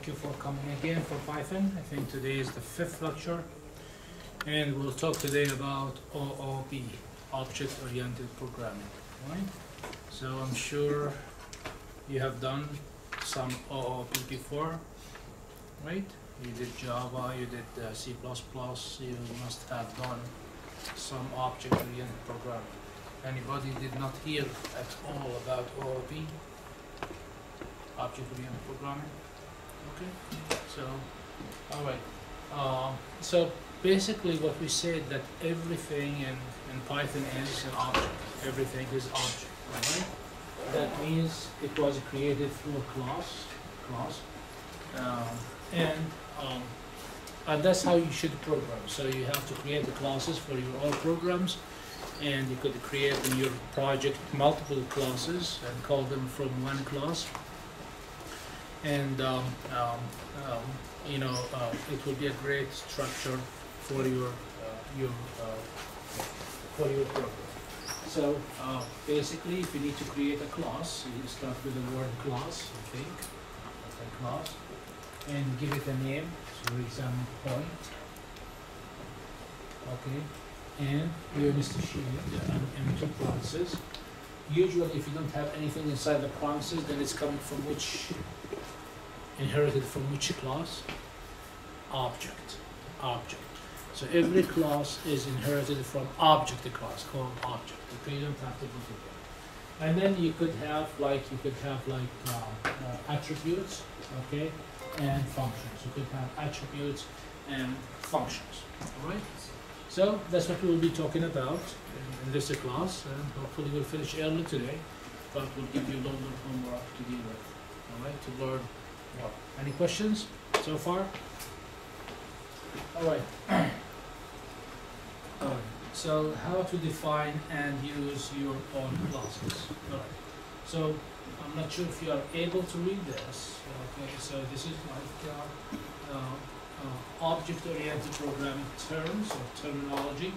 Thank you for coming again for Python. I think today is the fifth lecture. And we'll talk today about OOP, Object Oriented Programming, right? So I'm sure you have done some OOP before, right? You did Java, you did uh, C++, you must have done some object oriented programming. Anybody did not hear at all about OOP? Object oriented programming? Okay, so, all right. Um, so basically what we said that everything in, in Python is an object. Everything is object, right? That means it was created through a class, class. Um, and, um, and that's how you should program. So you have to create the classes for your all programs and you could create in your project multiple classes and call them from one class and um, um, um, you know uh, it will be a great structure for your uh, your uh, for your program. So uh, basically, if you need to create a class, you start with the word class, I think, a class, and give it a name. So for example, point. Okay, and you instantiate an empty promises. Usually, if you don't have anything inside the promises, then it's coming from which inherited from which class? Object. Object. So every class is inherited from object class called object. Okay, you don't have to do that. And then you could have like you could have like uh, uh, attributes, okay, and functions. You could have attributes and functions. All right. So that's what we will be talking about in, in this class, and hopefully we'll finish early today, but we'll give you longer homework to deal with. All right, to learn more. Any questions so far? All right. All right. So how to define and use your own classes. All right. So I'm not sure if you are able to read this. Okay. So this is like uh, uh, uh, object-oriented programming terms or terminology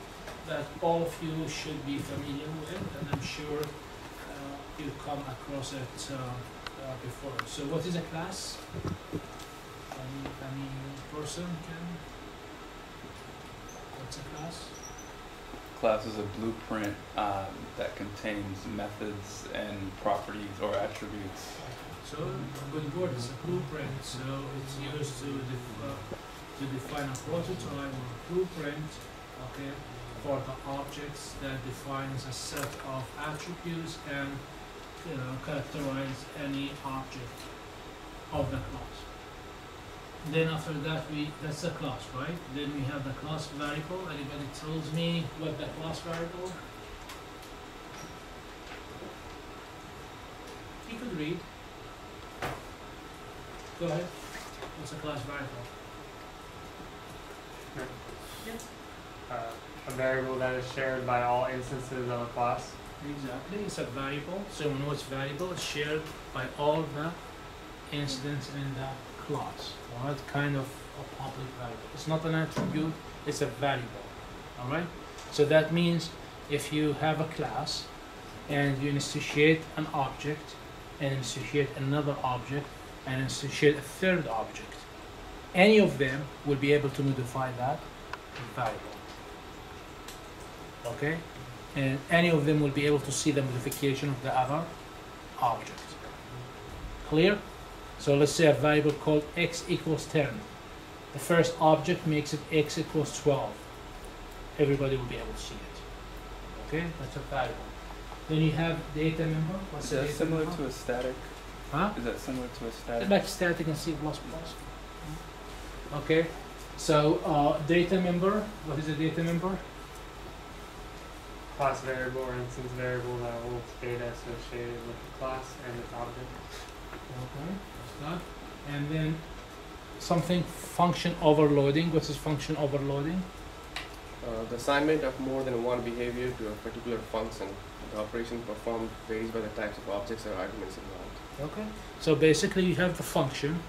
that all of you should be familiar with, and I'm sure uh, you'll come across it uh, before. So what is a class? Any, any person can? What's a class? Class is a blueprint um, that contains methods and properties or attributes. So good word, it's a blueprint. So it's used to def- uh, to define a prototype or a blueprint, okay, for the objects that defines a set of attributes and you know, characterize any object of the class. Then after that, we that's the class, right? Then we have the class variable. Anybody tells me what the class variable? You could read. Go ahead. What's a class variable? uh, a variable that is shared by all instances of a class. Exactly, it's a variable, so we know it's variable, it's shared by all the incidents in the class, alright, kind of a public variable. It's not an attribute, it's a variable, alright? So that means if you have a class and you instantiate an object and instantiate another object and instantiate a third object, any of them will be able to modify that variable. Okay? And any of them will be able to see the modification of the other object. Clear? So let's say a variable called x equals 10. The first object makes it x equals 12. Everybody will be able to see it. Okay? That's a variable. Then you have data member. What's Is that similar member? to a static? Huh? Is that similar to a static? Like static and C++. Okay? So uh, data member, what is a data member? Class variable or instance variable that holds data associated with the class and its object. Okay, that's that. And then something function overloading. What is function overloading? Uh, the assignment of more than one behavior to a particular function. The operation performed varies by the types of objects or arguments involved. Okay. So basically, you have the function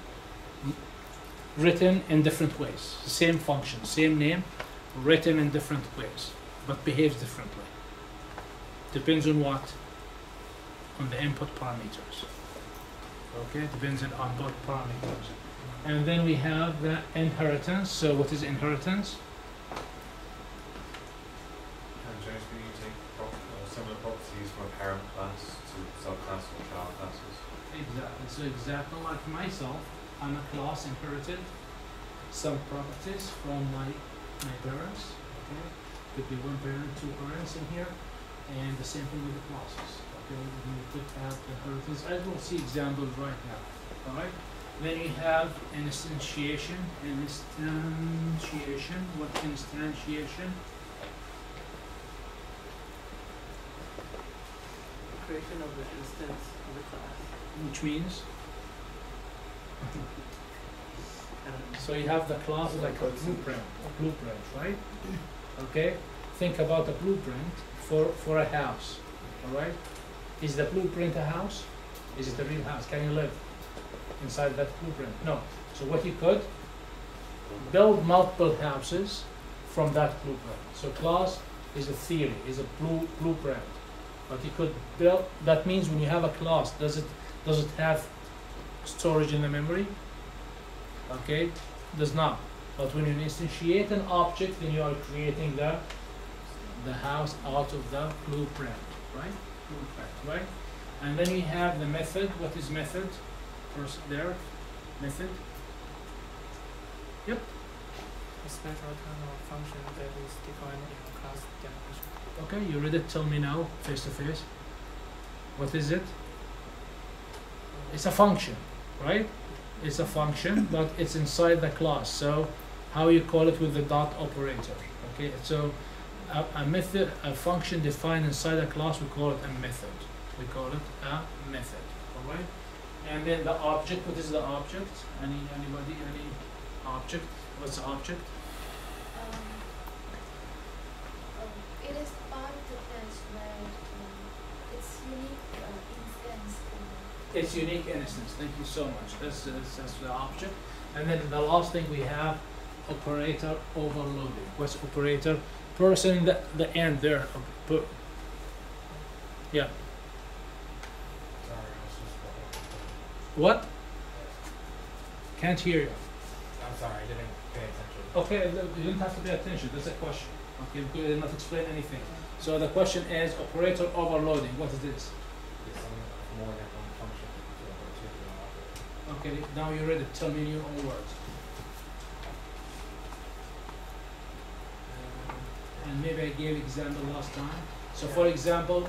written in different ways. Same function, same name, written in different ways, but behaves differently. Depends on what? On the input parameters. Okay, depends on both parameters. And then we have the inheritance. So what is inheritance? And James, can you take prop, uh, similar properties from a parent class to subclass or child classes? Exactly. So exactly like myself, I'm a class inherited some properties from my my parents. Okay, could be one parent, two parents in here, and the same thing with the classes. Okay, we could have inheritance. I will see examples right now. All right. Then you have an instantiation. An Instantiation. What instantiation? creation of the instance of the class. Which means don't. So you have the class like a blueprint, a blueprint, right? Okay, think about a blueprint for, for a house, all right? Is the blueprint a house? Is it a real house? Can you live inside that blueprint? No. So what you could, build multiple houses from that blueprint. So class is a theory, is a blue, blueprint. But you could build, that means when you have a class, does it, does it have storage in the memory? okay does not but when you instantiate an object then you are creating the the house out of the blueprint right? Blueprint right? And then we have the method. What is method? First there method. Yep. a special kind of function that is defined in class definition. okay you read it. Tell me now face to face what is it? It's a function right? It's a function but it's inside the class. So how you call it with the dot operator okay? So a, a method a function defined inside a class we call it a method we call it a method all right and then the object what is the object any anybody any object what's the object Um, um, it is part of the class where um, it's unique uh, instance. It's unique instance. Thank you so much. That's, that's, that's the object. And then the last thing we have operator overloading. What's operator? Person the the end there. uh, pu- yeah. Sorry, I was just. What? Can't hear you. I'm sorry, I didn't pay attention. Okay, you didn't have to pay attention. That's a question. Okay, because you did not explain anything. So the question is operator overloading. What is this? It's something more than one function to a particular object. Okay, now you're ready. Tell me in your own words. And maybe I gave example last time. So for example,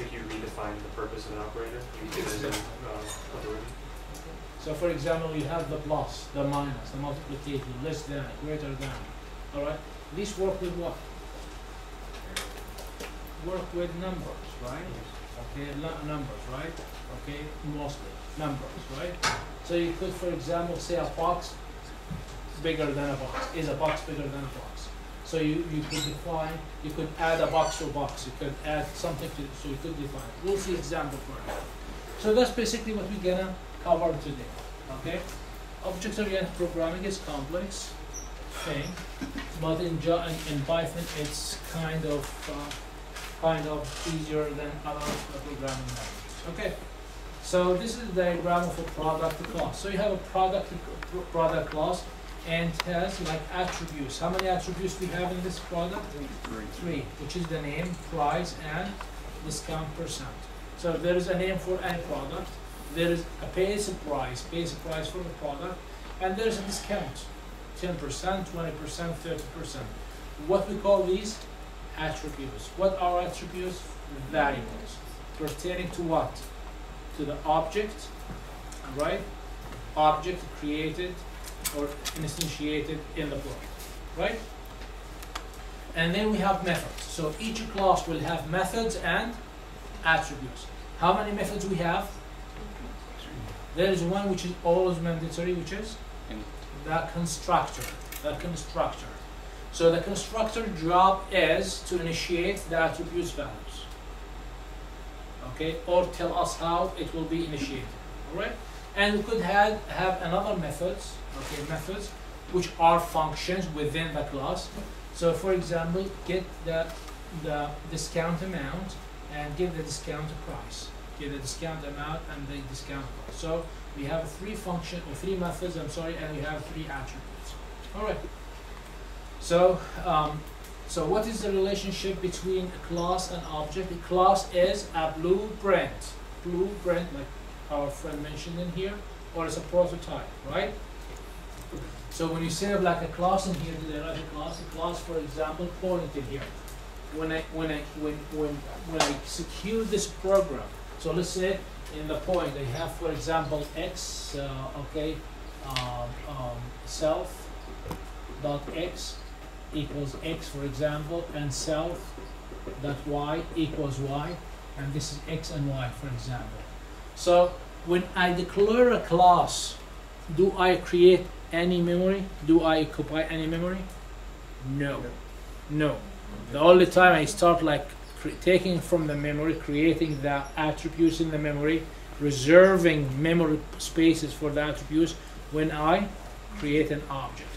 like you redefine the purpose of an operator, in, uh, so for example, you have the plus, the minus, the multiplication, less than, greater than. All right. These work with what? Work with numbers, right? Okay, lu- numbers, right? Okay, mostly numbers, right? So you could, for example, say a box bigger than a box. Is a box bigger than a box? So you, you could define, you could add a box to a box. You could add something to, so you could define. We'll see example for it. So that's basically what we're gonna cover today. Okay? Object-oriented programming is complex thing, but in, in, in Python it's kind of uh, kind of easier than other programming languages. Okay. So this is the diagram of a product class. So you have a product product class and has like attributes. How many attributes we have in this product? Three. Three, which is the name, price, and discount percent. So there is a name for any product. There is a base price, base price for the product, and there is a discount, ten percent, twenty percent, thirty percent. What we call these attributes. What are attributes? Variables pertaining to what? To the object, right? Object created or instantiated in the block, right? And then we have methods. So each class will have methods and attributes. How many methods we have? There is one which is always mandatory, which is the constructor. The constructor. So the constructor job is to initiate the attributes values. Okay, or tell us how it will be initiated. Alright? And we could have, have another methods, okay, methods which are functions within the class. So for example, get the the discount amount and give the discount price. get the discount amount and the discount price. So we have three function, or three methods, I'm sorry, and we have three attributes. All right. So, um, so what is the relationship between a class and object? A class is a blueprint, blueprint, like our friend mentioned in here, or it's a prototype, right? So when you set up like a class in here, I write a class? A class, for example, point in here. When I when I when when when I execute this program, so let's say in the point I have, for example, x, uh, okay, um, um, self dot x equals x, for example, and self dot y equals y, and this is x and y, for example. So when I declare a class, do I create any memory? Do I occupy any memory? No. No. The only time I start like cre- taking from the memory, creating the attributes in the memory, reserving memory spaces for the attributes when I create an object.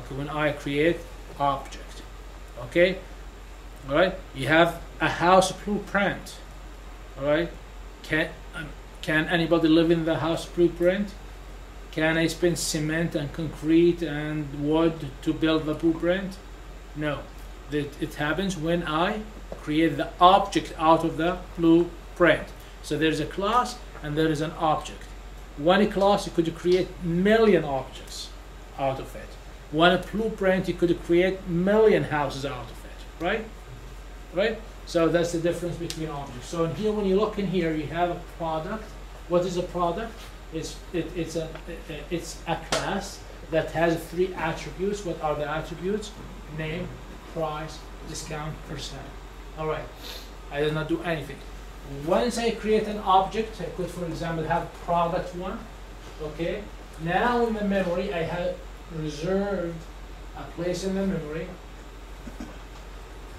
Okay, when I create object. Okay? Alright? You have a house blueprint. Alright? Can um, can anybody live in the house blueprint? Can I spend cement and concrete and wood to build the blueprint? No. It happens when I create the object out of the blueprint. So there's a class and there is an object. One class you could create million objects out of it. One blueprint you could create million houses out of it. Right? Right? So that's the difference between objects. So in here, when you look in here, you have a product. What is a product? It's it, it's a it- it's a class that has three attributes. What are the attributes? Name, price, discount, percent. All right. I did not do anything. Once I create an object, I could, for example, have product one. Okay. Now in the memory, I have reserved a place in the memory.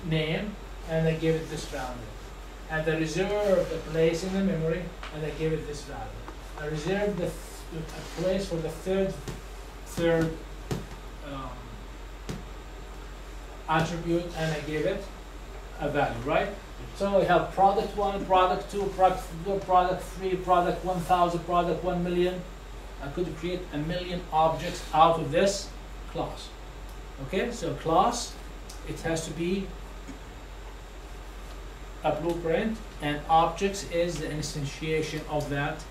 Name, and I give it this value. And I reserve the place in the memory, and I give it this value. I reserve the th- a place for the third third um, attribute, and I give it a value, right? So we have product one, product two, product four, product three, product one thousand, product one million. I could create a million objects out of this class. Okay, so class, it has to be a blueprint and objects is the instantiation of that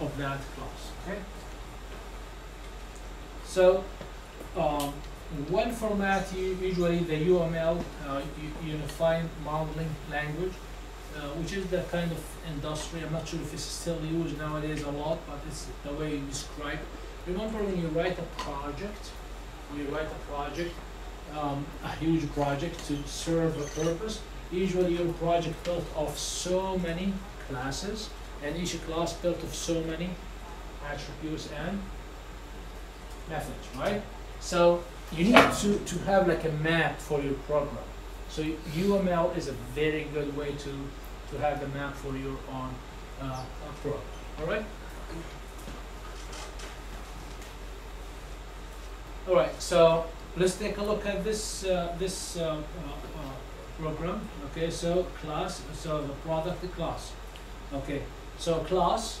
of that class okay? So um, one format usually the UML uh, Unified Modeling Language uh, which is the kind of industry. I'm not sure if it's still used nowadays a lot but it's the way you describe. Remember when you write a project when you write a project um, a huge project to serve a purpose usually your project built of so many classes and each class built of so many attributes and methods, right? So you need to, to have like a map for your program. So UML is a very good way to, to have the map for your own uh, uh, program, all right? All right, so let's take a look at this, uh, this uh, uh, uh, program. Okay, so class, so the product class. Okay, so class,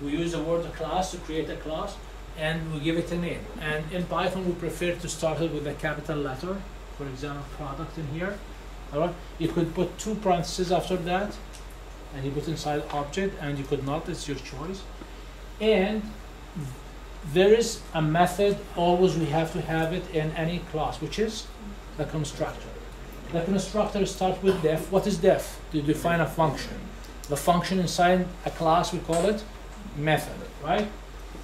we use the word class to create a class and we give it a name. And in Python, we prefer to start it with a capital letter. For example, product in here. All right, you could put two parentheses after that, and you put inside object, and you could not. It's your choice. And there is a method. Always we have to have it in any class, which is the constructor. The constructor starts with def. What is def? To define a function. The function inside a class, we call it method, right?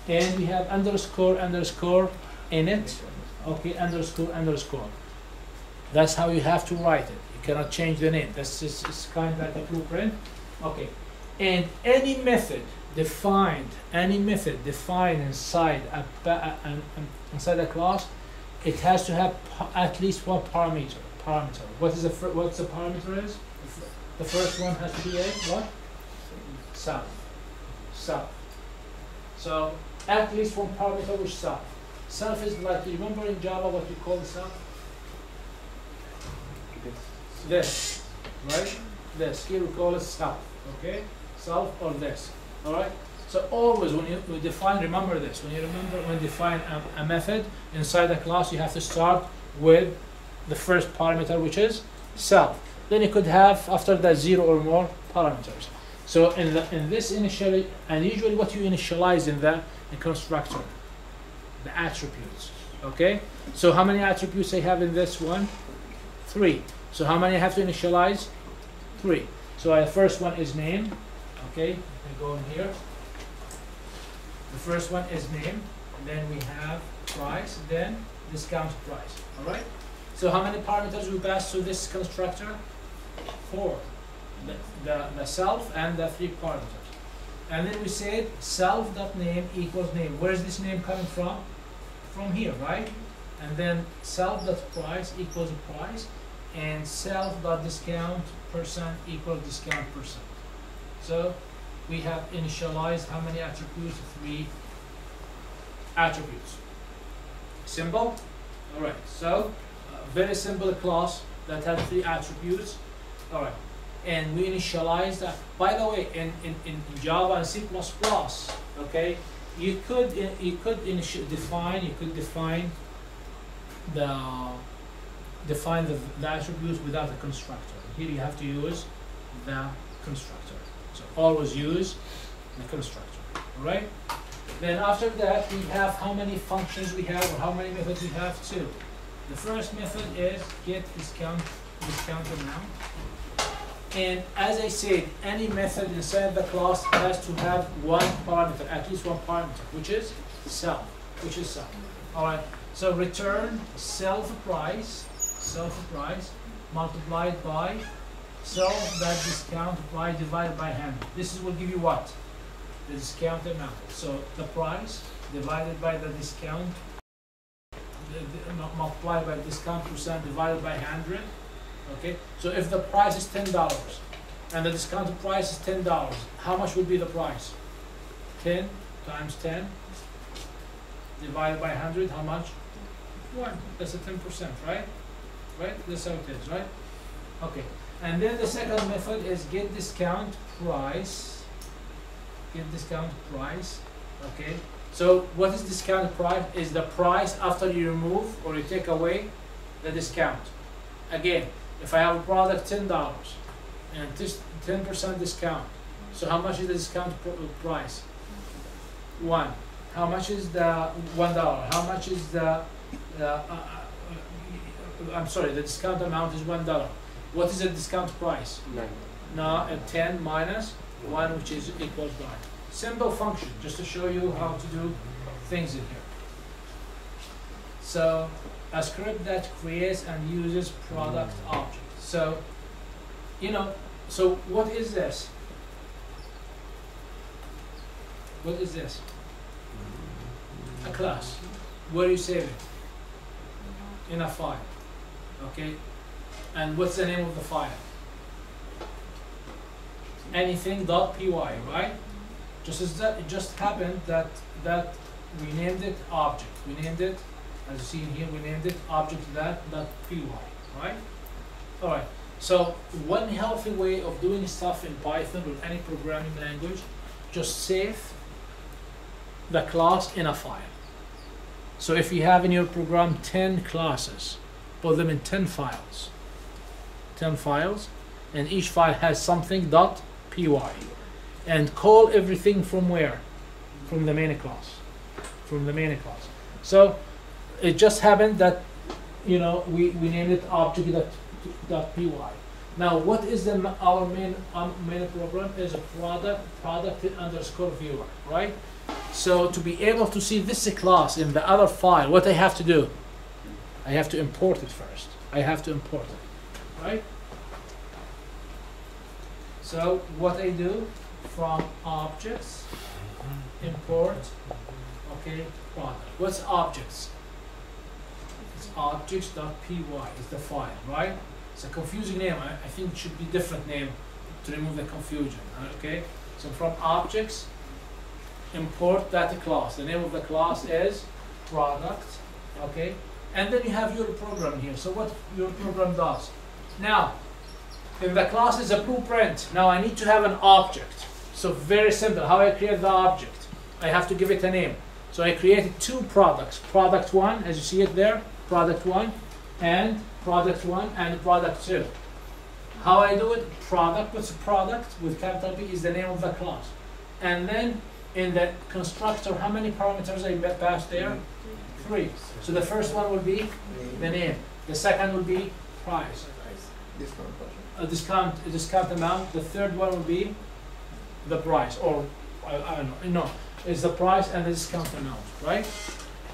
And we have underscore, underscore, init, okay, underscore, underscore. That's how you have to write it. You cannot change the name. That's just, it's kind of like a blueprint. Okay. And any method defined, any method defined inside a, a, an- inside a class, it has to have at least one parameter. Parameter. What is the what's the parameter is? The first one has to be a what? Self. Self. So at least one parameter which self. Self is like you remember in Java what we call self? This, this, right? This. Here we call it self. okay? Self or this, all right? So always when you we define, remember this, when you remember when you define a, a method inside a class, you have to start with the first parameter, which is self. Then you could have after that zero or more parameters. So in the in this initially, and usually what you initialize in the constructor, the attributes. Okay. So how many attributes I have in this one? Three. So how many I have to initialize? Three. So the first one is name. Okay. We go in here. The first one is name. Then we have price. Then discount price. All right. So how many parameters we pass to this constructor? Four. The, the, the self and the three parameters. And then we said self.name equals name. Where is this name coming from? From here, right? And then self.price equals price and self.discount percent equals discount percent. So we have initialized how many attributes? Three attributes. Simple? Alright, so uh, very simple class that has three attributes. Alright, and we initialize that. By the way, in, in, in Java and C++, okay, you could uh, you could define you could define the define the, the attributes without a constructor. Here you have to use the constructor. So always use the constructor. All right. Then after that we have how many functions we have or how many methods we have. Two. The first method is get discount discount amount. And as I said, any method inside the class has to have one parameter, at least one parameter, which is self, which is self. All right. So return self price, self price multiplied by self that discount price divided by 100. This is will give you what? The discount amount. So the price divided by the discount the- the- multiplied by discount percent divided by 100. Okay, so if the price is ten dollars and the discounted price is ten dollars, how much would be the price? Ten times ten divided by hundred, how much? One. That's a ten percent, right? Right? That's how it is, right? Okay. And then the second method is get discount price. Get discount price. Okay. So what is discount price? Is the price after you remove or you take away the discount. Again, if I have a product ten dollars and this ten percent discount, so how much is the discount uh, price? One. How much is the one dollar? How much is the? Uh, uh, uh, I'm sorry, the discount amount is one dollar. What is the discount price? Nine. Now a ten minus one, which is equals nine. Simple function, just to show you how to do things in here. So a script that creates and uses product mm. object. So, you know, so what is this? What is this? A class. Where you save it? In a file. Okay? And what's the name of the file? Anything dot py, right? Just as that, it just happened that that we named it object. We named it as you see in here, we named it object that dot py, right? All right. So one healthy way of doing stuff in Python or any programming language, just save the class in a file. So if you have in your program 10 classes, put them in 10 files. 10 files, and each file has something dot py. And call everything from where? From the main class. From the main class. So it just happened that you know we, we named it object dot, dot py. Now what is the our main um, main program is a product product underscore viewer, right? So to be able to see this class in the other file, what I have to do? I have to import it first. I have to import it, right? So what I do from objects, import, okay, product. What's objects? Objects.py is the file, right? It's a confusing name. I, I think it should be different name to remove the confusion. Okay. So from objects, import that class. The name of the class is product. Okay. And then you have your program here. So what your program does? Now, in the class is a blueprint. Now I need to have an object. So very simple. How I create the object? I have to give it a name. So I created two products. Product one, as you see it there, product one, and product one and product two. How I do it? Product. What's product with capital P is the name of the class. And then in the constructor, how many parameters I pass there? Three. So the first one will be the name. The second will be price. A discount, a discount amount. The third one will be the price, or I, I don't know. No, it's the price and the discount amount, right?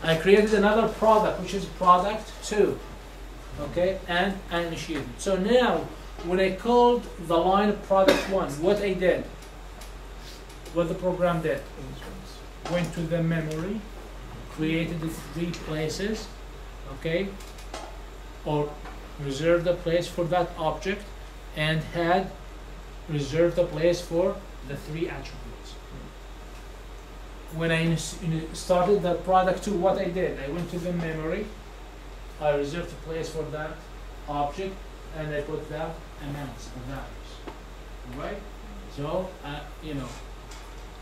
I created another product, which is product two. Okay, and I initiated. So now, when I called the line product one, what I did, what the program did, went to the memory, created the three places, okay, or reserved a place for that object, and had reserved a place for the three attributes. When I started the product two, what I did, I went to the memory, I reserved a place for that object, and I put that amounts, the values, right? So, uh, you know,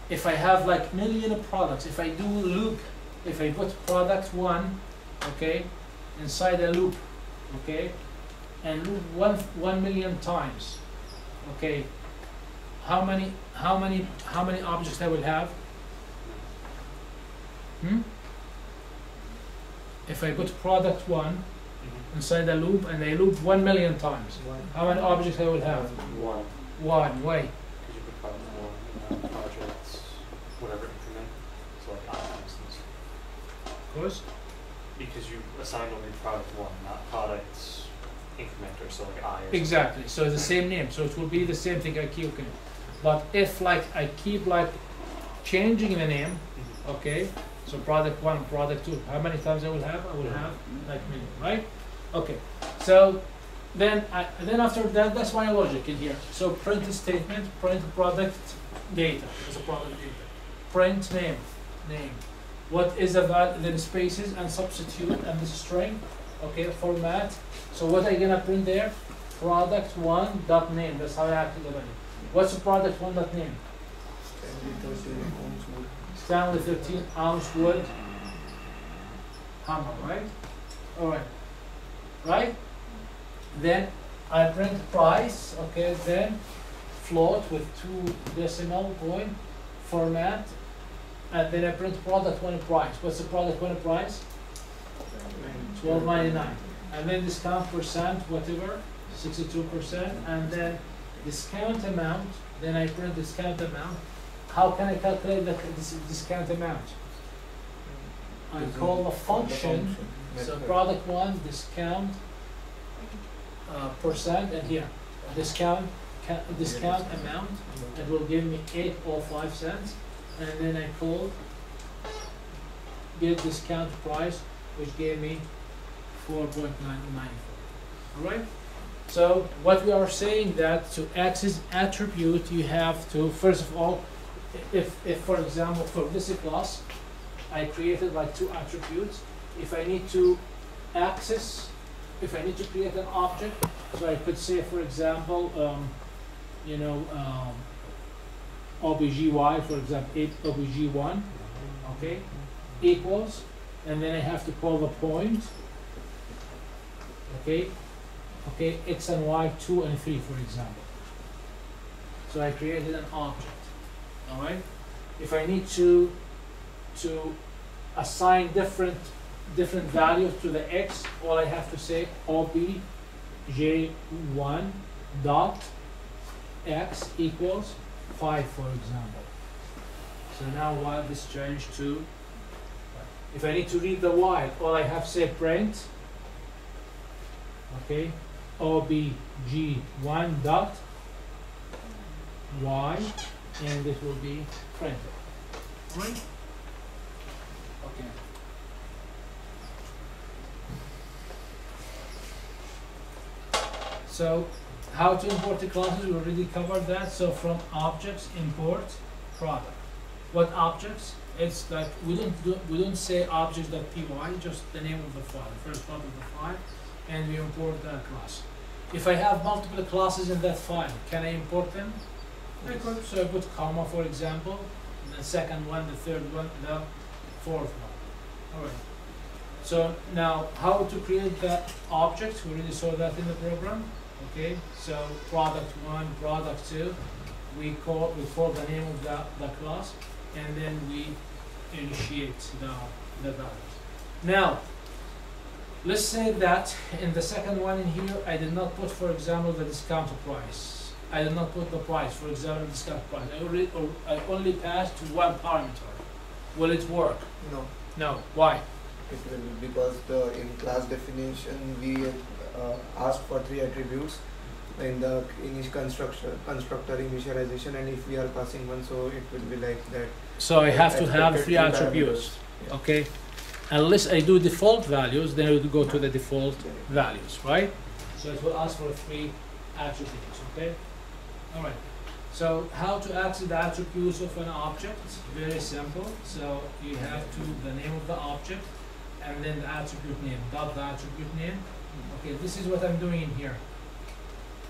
if I have like million products, if I do loop, if I put product one, okay, inside a loop, okay, and loop one one million times, okay, how many how many how many objects I will have? Hmm? If I put product one inside the loop and I loop one million times, how many objects I will have? One. One. Why? Because you could probably more uh, projects, whatever increment, so like I, for instance. Because Because you assign only product one, not products incrementer, so like I or something. Exactly. So it's the same name. So it will be the same thing I keep. But if like I keep like changing the name, Mhm. okay. So product one, product two. How many times I will have? I will have like million, right? Okay. So then I then after that, that's my logic in here. So print the statement, print product data as a product data. Print name, name. What is about the val then spaces and substitute and the string, okay, format. So what are you gonna print there? Product one dot name. That's how I have to do it. What's the product one dot name? Stanley 13 ounce wood hammer, right? All right, right? Then I print price, okay, then float with two decimal point format, and then I print product one price. What's the product one price? Twelve ninety nine. And then discount percent, whatever, sixty-two percent, and then discount amount, then I print discount amount. How can I calculate the dis- discount amount? I call a function, so product one, discount, uh, percent, and here, discount, discount amount, it will give me eight or five cents, and then I call get discount price, which gave me four point nine nine four. Alright? So what we are saying that to access attribute, you have to, first of all, if, if for example, for this class, I created like two attributes, if I need to access, if I need to create an object, so I could say, for example, um, you know, um, OBGY, for example, eight obj1, okay, equals, and then I have to call the point, okay, okay, x and y, two and three, for example. So I created an object, all right? If I need to, to assign different, different values to the x, all I have to say obj1 dot x equals five, for example. So now while this changed to, if I need to read the y, all I have to say print, okay, obj1 dot y, and this will be printed. Right? Okay. So, how to import the classes, we already covered that, so from objects, import product. What objects? It's like, we don't do, we don't say objects.py, just the name of the file, first part of the file, and we import that class. If I have multiple classes in that file, can I import them? So I uh, put comma for example, the second one, the third one, the fourth one. Alright. So now, how to create the object, we already saw that in the program, okay? So product one, product two, we call, we call the name of the, the class, and then we initiate the, the values. Now, let's say that in the second one in here, I did not put, for example, the discount price. I did not put the price, for example, discount price. I only, or I only passed to one parameter. Will it work? No, No. Why? it will because the in class definition we uh, ask for three attributes in the initial construction constructor initialization and if we are passing one so it will be like that. So I have to have three three attributes, Yeah. okay? Unless I do default values, then it would go to the default values, right? So it will ask for three attributes, okay? All right. So how to access the attributes of an object? Very simple. So you have to the name of the object and then the attribute name. Dot the attribute name. Okay, this is what I'm doing in here.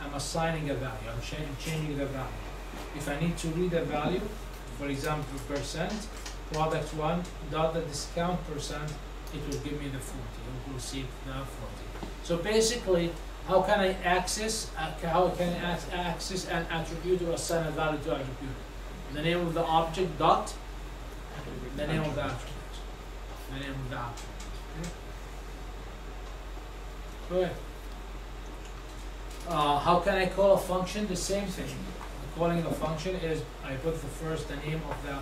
I'm assigning a value. I'm cha- changing the value. If I need to read a value, for example, percent, product one dot the discount percent, it will give me the forty. It will receive the forty. So basically, how can I access, uh, how can I access an attribute or assign a value to attribute? The name of the object dot, the name of the attribute. The name of the attribute. okay? Uh, how can I call a function? The same thing. Calling a function is, I put the first, the name of the,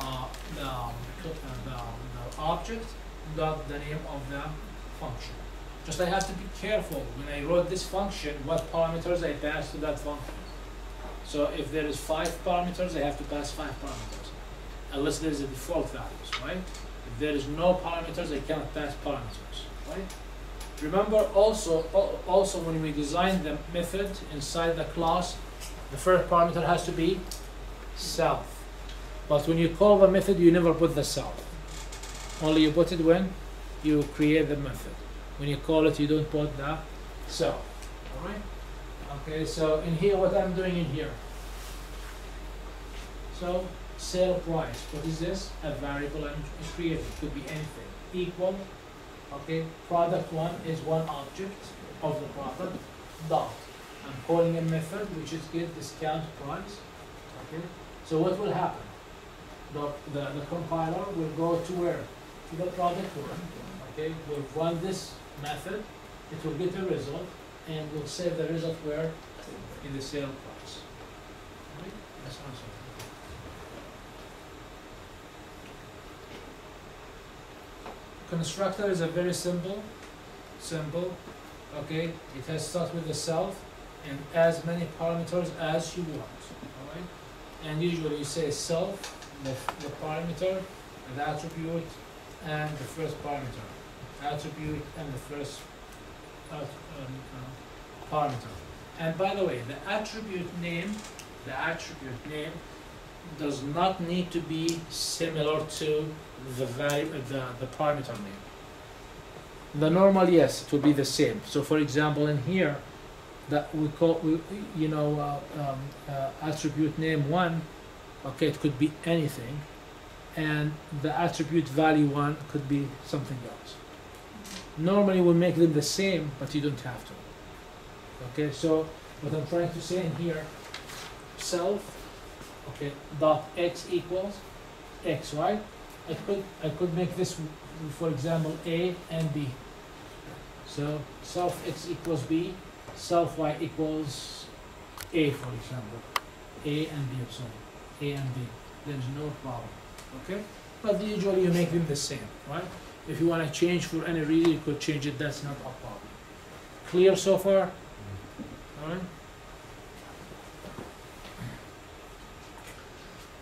uh, the, um, the, the object, dot the name of the function. Just I have to be careful when I wrote this function, what parameters I pass to that function. So if there is five parameters, I have to pass five parameters, unless there is a default values, right? If there is no parameters, I cannot pass parameters, right? Remember also, also when we design the method inside the class, the first parameter has to be self. But when you call the method, you never put the self. Only you put it when you create the method. When you call it, you don't put the self. Alright? Okay, so in here, what I'm doing in here. So, sale price, what is this? A variable I'm creating, could be anything. Equal, okay, product one is one object of the product, dot. I'm calling a method which is get discount price, okay? So what will happen? The, the, the compiler will go to where? To the product one, okay? We'll run this method, it will get a result, and we'll save the result where? In the sale price. Right? That's answer. Constructor is a very simple, simple, okay? It has start with the self and as many parameters as you want, alright? And usually you say self, the, the parameter, the attribute, and the first parameter. Attribute and the first uh, um, uh, parameter. And by the way, the attribute name, the attribute name does not need to be similar to the value, the, the parameter name. The normal, yes, it will be the same. So for example, in here, that we call, we, you know, uh, um, uh, attribute name one, okay, it could be anything. And the attribute value one could be something else. Normally we make them the same, but you don't have to. Okay, so what I'm trying to say in here, self, okay, dot x equals x, right? I could, I could make this, for example, a and b. So self x equals b, self y equals a, for example. A and b, sorry, a and b. There's no problem, okay? But usually you make them the same, right? If you want to change for any reason, you could change it, that's not a problem. Clear so far? Alright?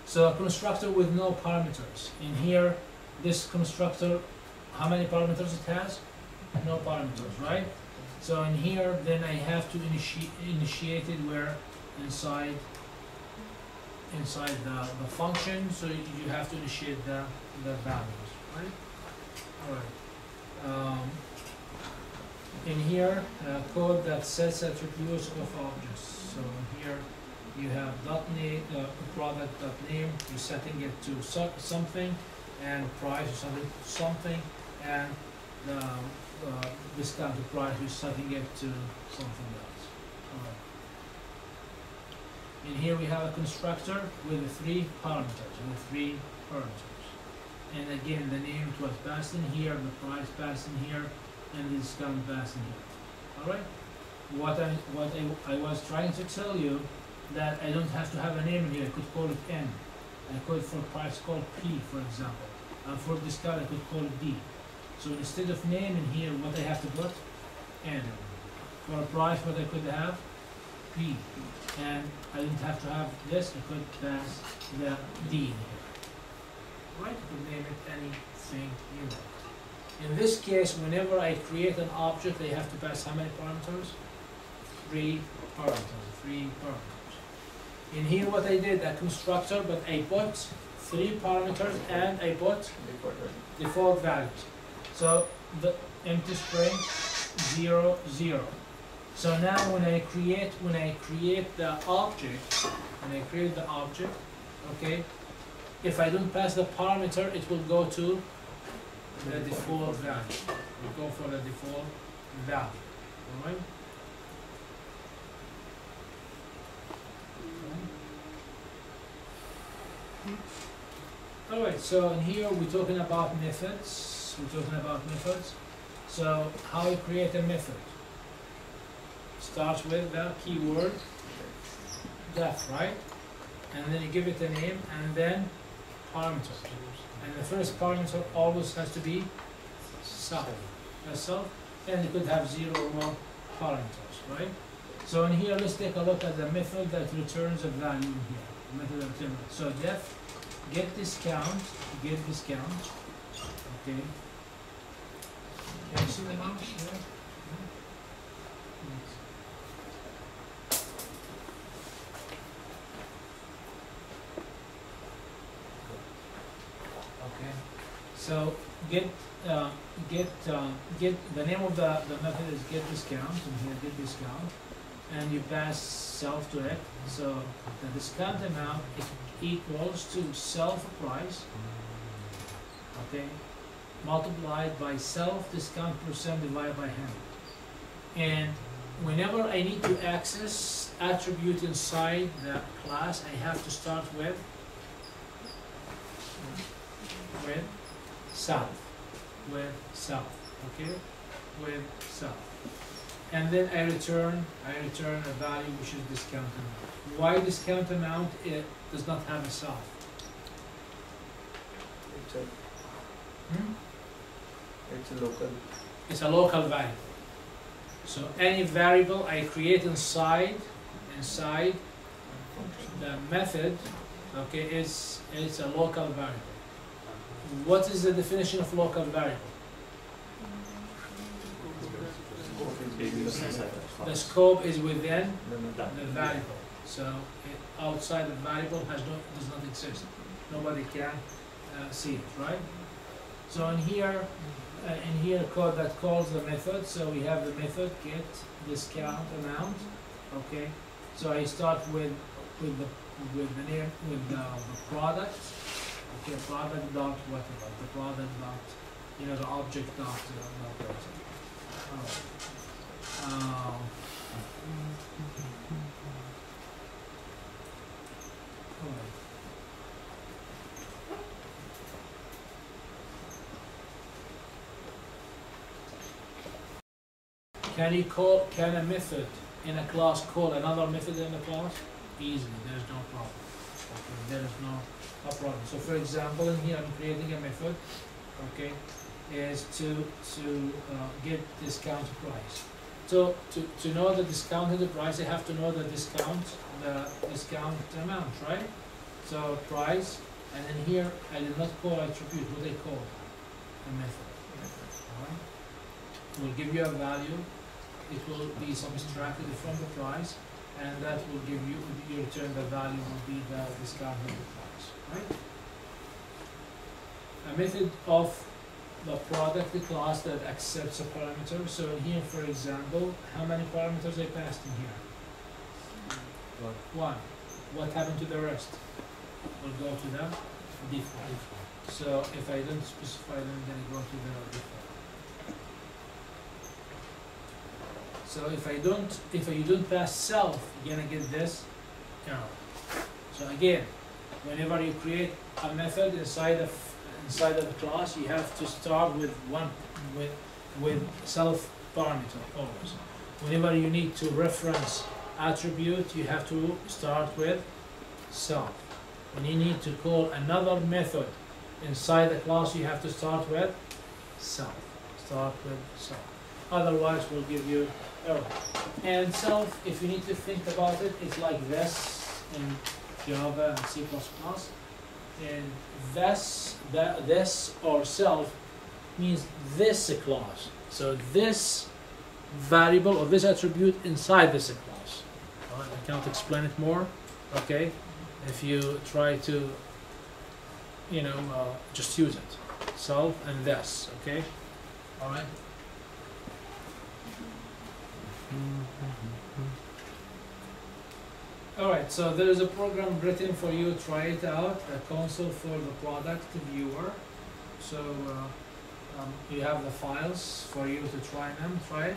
So a constructor with no parameters. In here, this constructor, how many parameters it has? No parameters, right? So in here, then I have to initiate, it where inside, inside the, the function, so you have to initiate the, the right? Um, in here, uh, code that sets attributes of objects. So here, you have dot name, uh, product dot name, you're setting it to so- something, and price or something, something, and the, uh, discounted price, you're setting it to something else. Alright. In here, we have a constructor with three parameters, with three parameters. And again, the name was passed in here, the price passed in here, and the discount passed in here. Alright? What I, what I, I was trying to tell you, that I don't have to have a name in here, I could call it N. I could for price call P, for example. And for discount, I could call it D. So instead of name in here, what I have to put? N. For a price, what I could have? P. And I didn't have to have this, I could pass the D in here. Right, you could name it anything you want. In this case, whenever I create an object, I have to pass how many parameters? Three parameters, three parameters. In here, what I did, a constructor, but I put three parameters and I put default values. So the empty string, zero, zero. So now when I create, when I create the object, when I create the object, okay, if I don't pass the parameter, it will go to the default value. We go for the default value, alright? Alright, so in here we're talking about methods. We're talking about methods. So how you create a method? Starts with the keyword def, right? And then you give it a name and then parameter. And the first parameter always has to be self. That's self. And you could have zero or more parameters, right? So in here, let's take a look at the method that returns a value here. Method of returns. So def get discount, get discount, okay. Can you see the mouse there? Yes. Okay, so get, uh, get, uh, get, the name of the, the method is get discount, and here get discount, and you pass self to it, so the discount amount equals to self price, okay, multiplied by self discount percent divided by hundred. And whenever I need to access attribute inside the class, I have to start with with self, with self, okay, with self. And then I return, I return a value which is discount amount. Why discount amount? It does not have a self. It's a, Hmm? it's a local. It's a local variable. So any variable I create inside, inside the method, okay, is, is a local variable. What is the definition of local variable? The scope is within the variable. So it, outside the variable has no, does not exist. Nobody can uh, see it, right? So in here, uh, in here code that calls the method, so we have the method get discount amount, okay? So I start with, with the, with the name, with the, the product, okay, product dot whatever, the product dot, you know, the object dot, uh, dot whatever. Alright. Um, alright. Can you call, can a method in a class call another method in a class? Easily, there's no problem. Okay, there is no, no problem. So for example, in here, I'm creating a method, okay, is to, to, uh, get discount price. So to, to know the discounted price, I have to know the discount, the discount amount, right? So price, and then here, I did not call attribute, what I call? A method. Alright? Will give you a value, it will be subtracted from the price, and that will give you, you return the value will be the discounted price, right? A method of the product class that accepts a parameter. So in here, for example, how many parameters I passed in here? One. What happened to the rest? We'll go to the default. Default. So if I don't specify them, then I go to the default. So if I don't, if you don't pass self, you're gonna get this error. So again, whenever you create a method inside of inside of the class, you have to start with one with with self parameter always. Whenever you need to reference attribute, you have to start with self. When you need to call another method inside the class, you have to start with self. Start with self. Otherwise, we'll give you. And self, if you need to think about it, it's like this in Java and C++. And this, that, this or self means this class. So this variable or this attribute inside this class. Alright, I can't explain it more. Okay, if you try to, you know, uh, just use it. Self and this. Okay. All right. Alright, so there is a program written for you, try it out, a console for the product viewer. So uh, um, you have the files for you to try them, try it.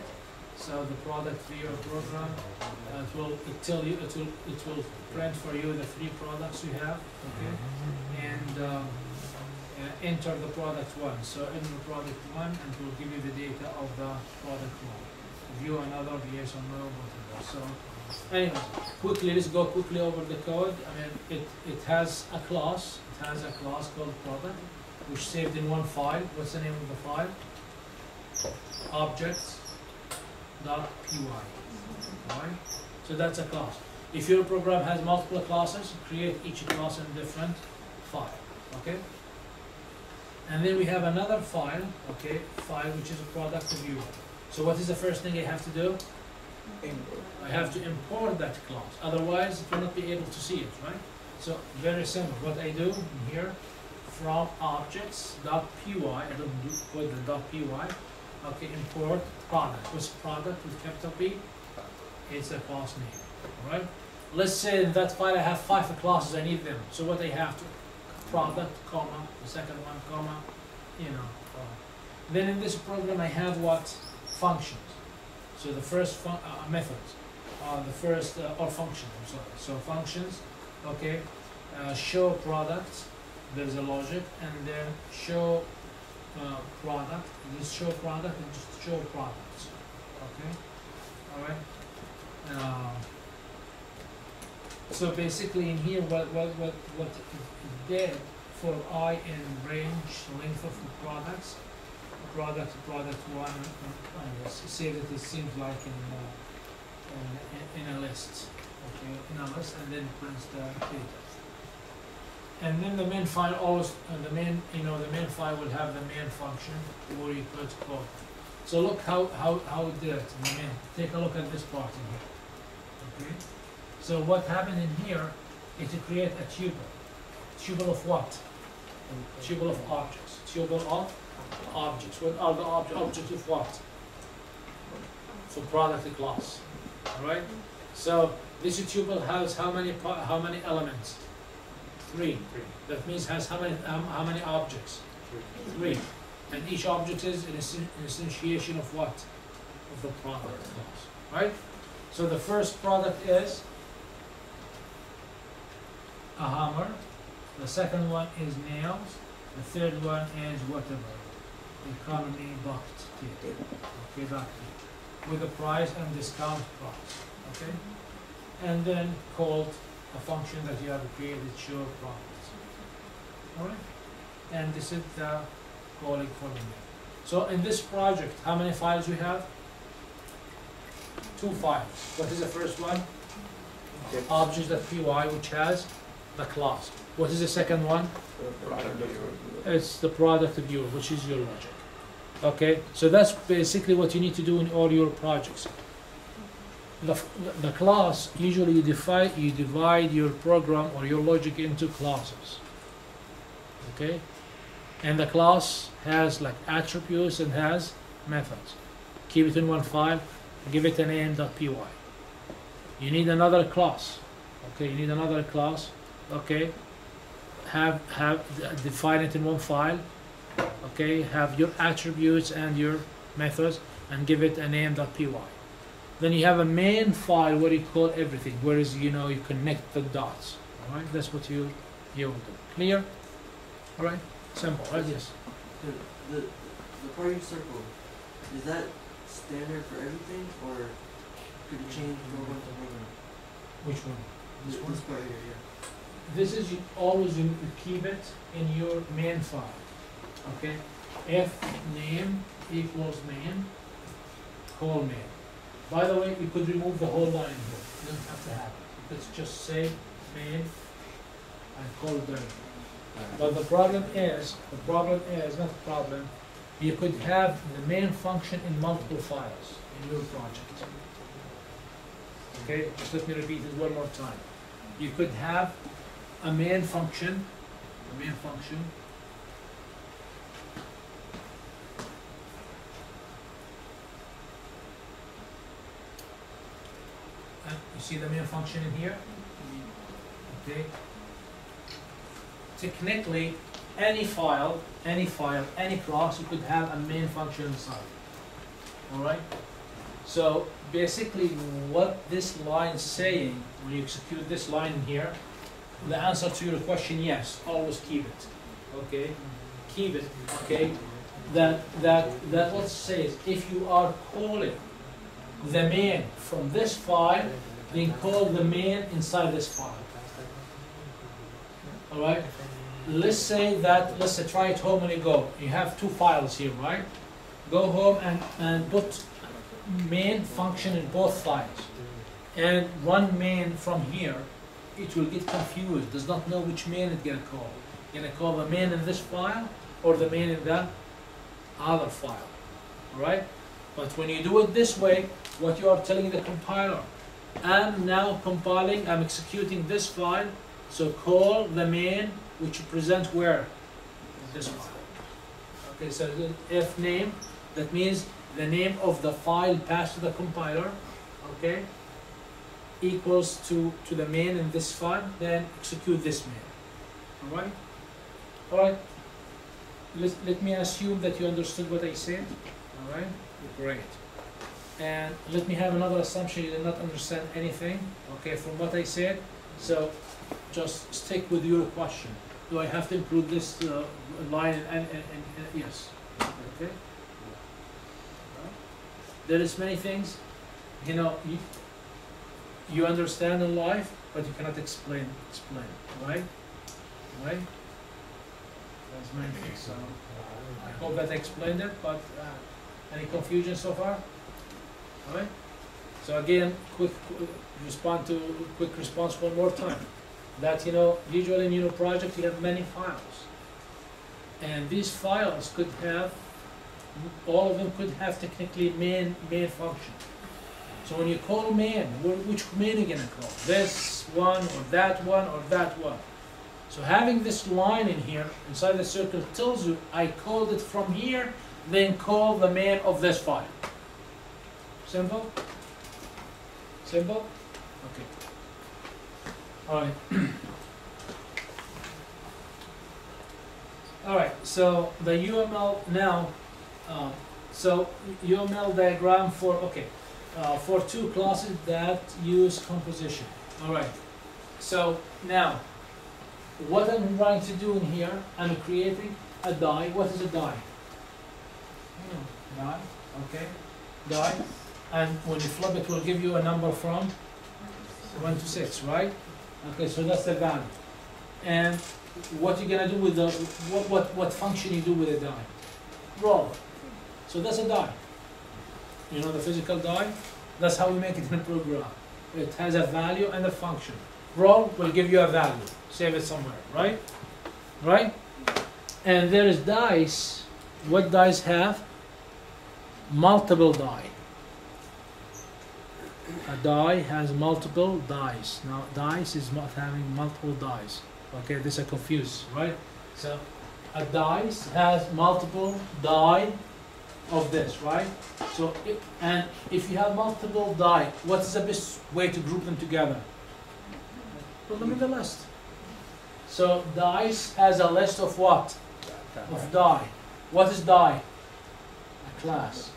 So the product viewer program, uh, it will it tell you, it will, it will print for you the three products you have, okay? And um, uh, enter the product one, so enter product one and it will give you the data of the product one. View another, or no, whatever, so. Anyway, quickly, let's go quickly over the code. I mean, it, it has a class, it has a class called product, which saved in one file. What's the name of the file? Objects py. Right? So that's a class. If your program has multiple classes, create each class in a different file. Okay? And then we have another file, okay, file which is a product viewer. So what is the first thing I have to do? I have to import that class, otherwise it will not be able to see it, right? So very simple, what I do here, from objects.py, I don't do, put the .py, okay, import product, what's product with capital P? It's a class name, alright? Let's say in that file I have five classes, I need them, so what I have to, product, comma, the second one, comma, you know. uh, Then in this program I have what? Functions. So the first fun- uh, methods, uh, the first uh, or functions. I'm sorry. So functions, okay. Uh, show products. There's a logic, and then show uh, product. Just show product and just show products. Okay. All right. Uh, so basically, in here, what what what what it did for i in range length of the products product, product one, uh, say that it seems like in, uh, in, in a list, okay, in a list, and then prints the data. And then the main file always, uh, the main, you know, the main file will have the main function where you put code. So look how, how, how it did it in the main, take a look at this part in here, okay? So what happened in here is to create a tuple. Tuple of what? Tuple of objects, tuple of objects. What are the ob- objects of what? For product class. Alright? So this tuple has how many how many elements? Three. Three. That means has how many um, how many objects? Three. Three. And each object is an, an instantiation of what? Of the product class. Right? So the first product is a hammer. The second one is nails. The third one is whatever economy bucket ticket, okay, that ticket, with a price and discount price, okay? And then called a function that you have created, show products. Alright? And this is the calling for the main. So in this project, how many files we have? Two files. What is the first one? Objects.py, which has the class. What is the second one? It's the product viewer, which is your logic. Okay, so that's basically what you need to do in all your projects. The, the class, usually you divide, you divide your program or your logic into classes. Okay? and the class has like attributes and has methods. Keep it in one file, give it an am.py. You need another class, okay? You need another class, okay? Have have uh, define it in one file, okay? Have your attributes and your methods, and give it an am.py. Then you have a main file where you call everything, whereas you know you connect the dots. All right, that's what you you will do. Clear? All right, simple. Right? Yes. The, the, the part you circled, is that standard for everything, or could it change program to program? Which one? This This, one? part here, yeah. This is always you keep it in your main file. Okay. If name equals main, call main. By the way, you could remove the whole line here. You don't have to it. You could just say main and call it directly. But the problem is, the problem is, not the problem, you could have the main function in multiple files in your project. Okay, just let me repeat it one more time. You could have a main function, a main function. And you see the main function in here? Okay. Technically, any file, any file, any class, you could have a main function inside. Alright? So basically what this line is saying, when you execute this line in here, the answer to your question, yes, always keep it. Okay? Keep it, okay? That that that what says if you are calling the main from this file, then call the main inside this file. Alright? Let's say that let's say try it home and you go. You have two files here, right? Go home and, and put main function in both files. And run main from here, it will get confused, does not know which man it's gonna call. Gonna call the man in this file or the man in the other file. Alright? But when you do it this way, what you are telling the compiler, I'm now compiling, I'm executing this file, so call the main which you present where? This file. Okay, so if name, that means the name of the file passed to the compiler, okay, equals to, to the main in this file, then execute this main. Alright? Alright. Let, let me assume that you understood what I said. Alright? Great. And let me have another assumption you did not understand anything, okay, from what I said. So just stick with your question. Do I have to include this uh, line and, and, and, and yes? Okay? There is many things, you know, you understand in life, but you cannot explain explain, right? Right? There's many things. So I hope that I explained it, but uh, any confusion so far? All right? So again, quick quick respond to quick response one more time. That you know, usually in your project you have many files, and these files could have all of them could have technically main main function. So when you call main, wh- which man are you gonna call? This one or that one or that one. So having this line in here inside the circle tells you I called it from here, then call the man of this file. Simple? Simple? Okay. Alright. Alright, so the UML now, uh, so UML diagram for, okay, uh, for two classes that use composition. Alright, so now, what I'm trying to do in here, I'm creating a die. What is a die? Hmm, Die, okay, die. And when you flip it, will give you a number from one to six, right? Okay, so that's the value. And what you're gonna do with the, what, what, what function you do with a die? Roll. So that's a die. You know the physical die? That's how we make it in a program. It has a value and a function. Roll will give you a value. Save it somewhere, right? Right? And there is dice. What dice have? Multiple die. A die has multiple dice. Now, dice is not having multiple dice. Okay, this is confused, right? So, a dice has multiple die of this, right? So, and if you have multiple die, what is the best way to group them together? Put them in the list. So dice has a list of what? Of die. What is die? A class.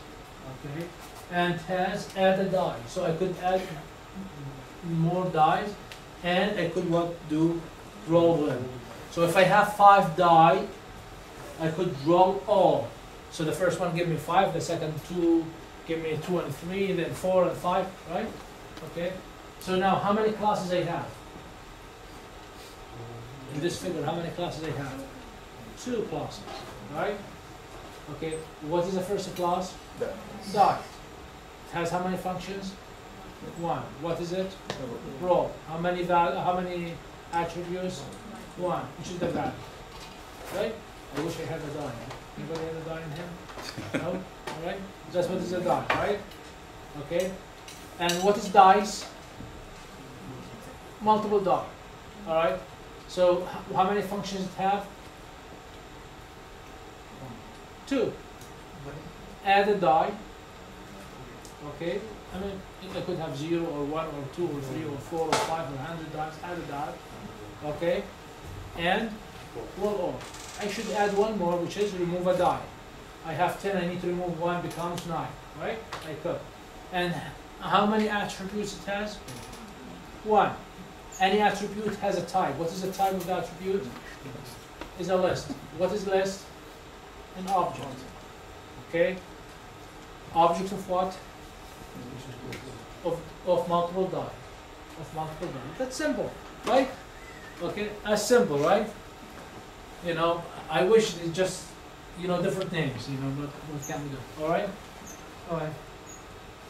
Okay? And has add a die. So I could add more dies and I could what do roll them. So if I have five die, I could roll all. So the first one give me five, the second two give me two and three, then four and five, right? Okay? So now how many classes I have? In this figure, how many classes I have? Two classes, right? Okay, what is the first class? Die. It has how many functions? One. What is it? Roll. How many val, how many attributes? One, which is the value. Right? I wish I had a die. Anybody have a die in here? No? Alright? That's what is a die, right? Okay? And what is dice? Multiple die. Alright? So how many functions it have? Two. Add a die. Okay? I mean, I could have zero or one or two or three or four or five or hundred dice. Add a die. Okay? And roll all. I should add one more, which is remove a die. I have ten, I need to remove one, becomes nine, right? I could. And how many attributes it has? One. Any attribute has a type. What is the type of the attribute? Is a list. What is list? An object. Okay? Object of what? Of, of multiple die. Of multiple die. That's simple, right? Okay, that's simple, right? You know, I wish they just, you know, different names, you know, but what can we do? Alright? Alright.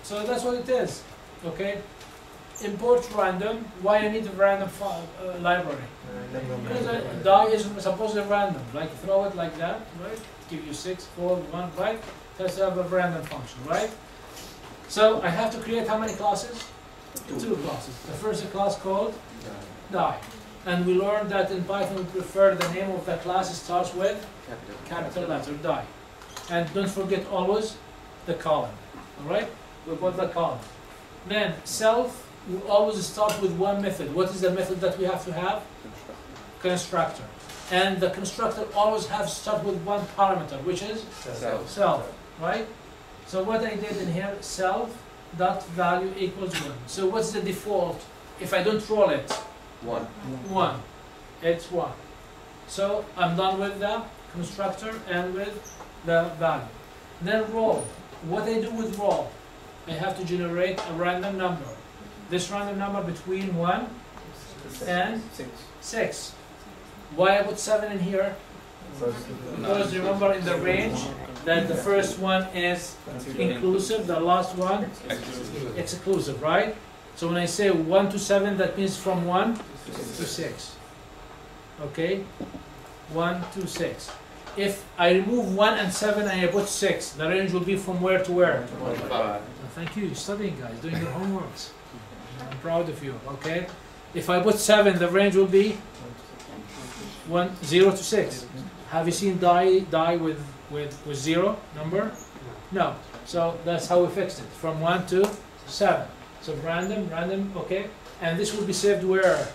So that's what it is, okay? Import random, why I need a random file, uh, library? Because a die is supposedly random, like throw it like that, right? Give you six, four, one, right? That's have a random function, right? So I have to create how many classes? Two classes. The first class called die. And we learned that in Python we prefer the name of the class starts with Capital. capital letter die. And don't forget always the column. Alright? We put the column. Then self we always start with one method. What is the method that we have to have? Constructor. And the constructor always have start with one parameter, which is Self. self, right? So what I did in here, self dot value equals one. So what's the default? If I don't roll it, one. One. It's one. So I'm done with the constructor and with the value. Then roll. What I do with roll, I have to generate a random number. This random number between 1 and 6. six. Why I put 7 in here? Because remember in the range that the first one is inclusive, the last one exclusive, right? So when I say 1 to 7, that means from 1 two six. Okay, one two six. If I remove one and seven and I put six, the range will be from where to where? One five. Thank you. You're studying, guys. Doing your homeworks. I'm proud of you. Okay. If I put seven, the range will be one zero to six. Have you seen die die with with with zero number? No. So that's how we fixed it from one to seven. So random, random, okay. And this will be saved where?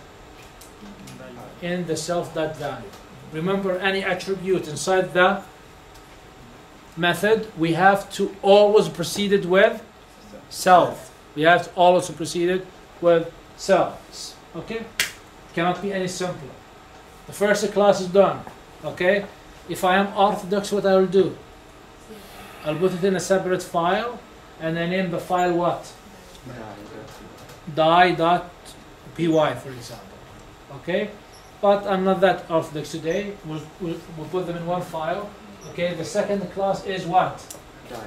In the self dot value. Remember any attribute inside the method, we have to always proceed it with self. We have to always proceed it with self. Okay? Cannot be any simpler. The first class is done. Okay? If I am orthodox, what I will do? I'll put it in a separate file and I name the file what? die.py for example. Okay? But I'm not that orthodox today. We'll, we'll, we'll put them in one file. Okay, the second class is what?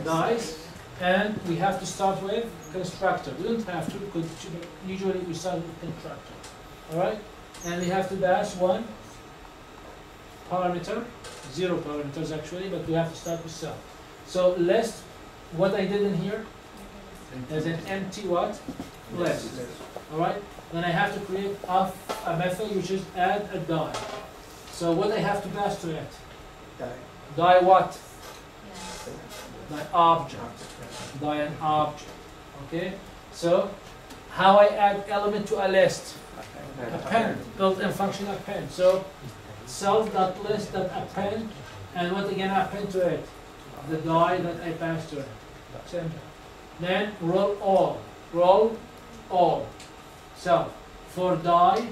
Dice. And we have to start with constructor. We don't have to, because usually we start with constructor. Alright? And we have to dash one parameter, zero parameters actually, but we have to start with self. So list, what I did in here is an empty what? List. Alright? Then I have to create a, a method which is add a die. So what I have to pass to it? Die Die what? Yes. Die object. Die an object. Okay? So, how I add element to a list? Append, built-in function append. So, self.list.append, and what again append to it? The die that I pass to it. Simple. Then roll all. Roll all. So, for die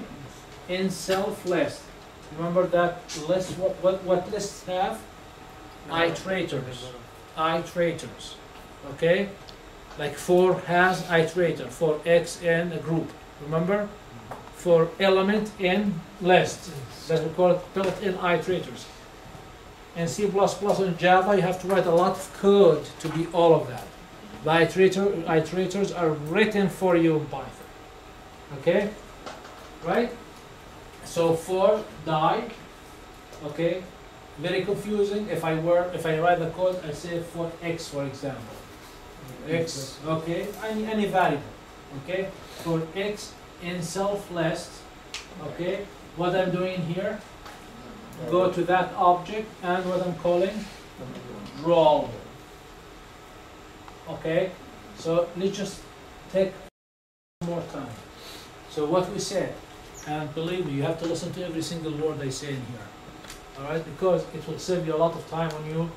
in self list. Remember that list, what, what, what lists have? Iterators. Iterators. Okay? Like for has iterator, for x in a group. Remember? For element in list. That we call it built-in iterators. In C++ and Java, you have to write a lot of code to be all of that. The iterator, iterators are written for you in Python. Okay? Right? So for die, okay, very confusing. If I were, if I write the code, I say for x, for example. X, okay, any, any variable, okay? For x in self list, okay, what I'm doing here, go to that object and what I'm calling roll. Okay, so let's just take one more time. So what we said, and believe me, you have to listen to every single word I say in here. Alright, because it will save you a lot of time when you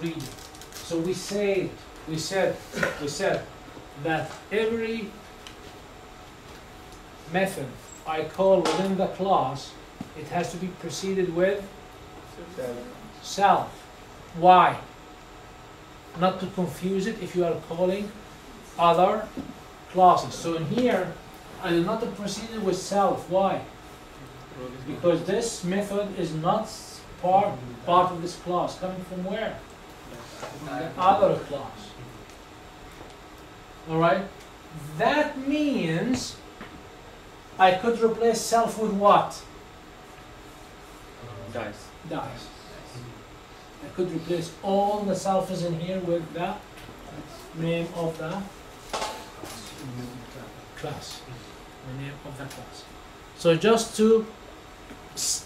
read it. So we said, we said, we said that every method I call within the class, it has to be preceded with self. Why? Not to confuse it if you are calling other classes. So in here, I did not proceed with self. Why? Because this method is not part, part of this class. Coming from where? From the other class. Alright? That means I could replace self with what? Dice. Dice. I could replace all the selfies in here with the name of the class. The name of the class. So just to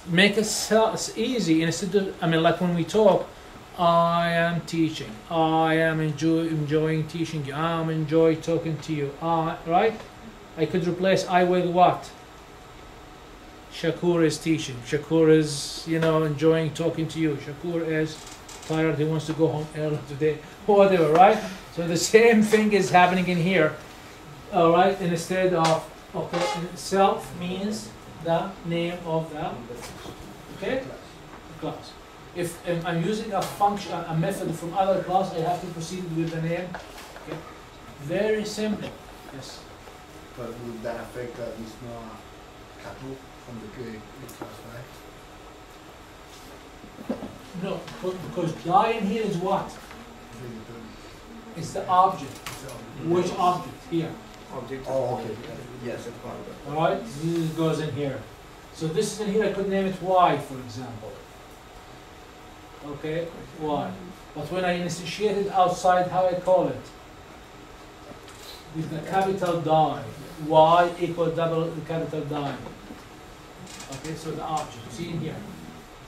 make it easy, instead of, I mean, like when we talk, I am teaching, I am enjoy, enjoying teaching you, I'm enjoy talking to you, I, right? I could replace I with what? Shakur is teaching. Shakur is, you know, enjoying talking to you. Shakur is tired. He wants to go home early today. Whatever, right? So the same thing is happening in here. All right. Instead of okay, self means the name of the okay class. If um, I'm using a function, a method from other class, I have to proceed with the name. Okay. Very simple. Yes. But would that affect uh, this more cattle from the class five? No, because die in here is what? It's the object. Which object? Here. Object. Oh, oh okay. Yes, it's part of it. Alright? This goes in here. So this is in here, I could name it Y, for example. Okay, Y. But when I initiate it outside, how I call it? With the capital die. Y equal double the capital die. Okay, so the object, see in here.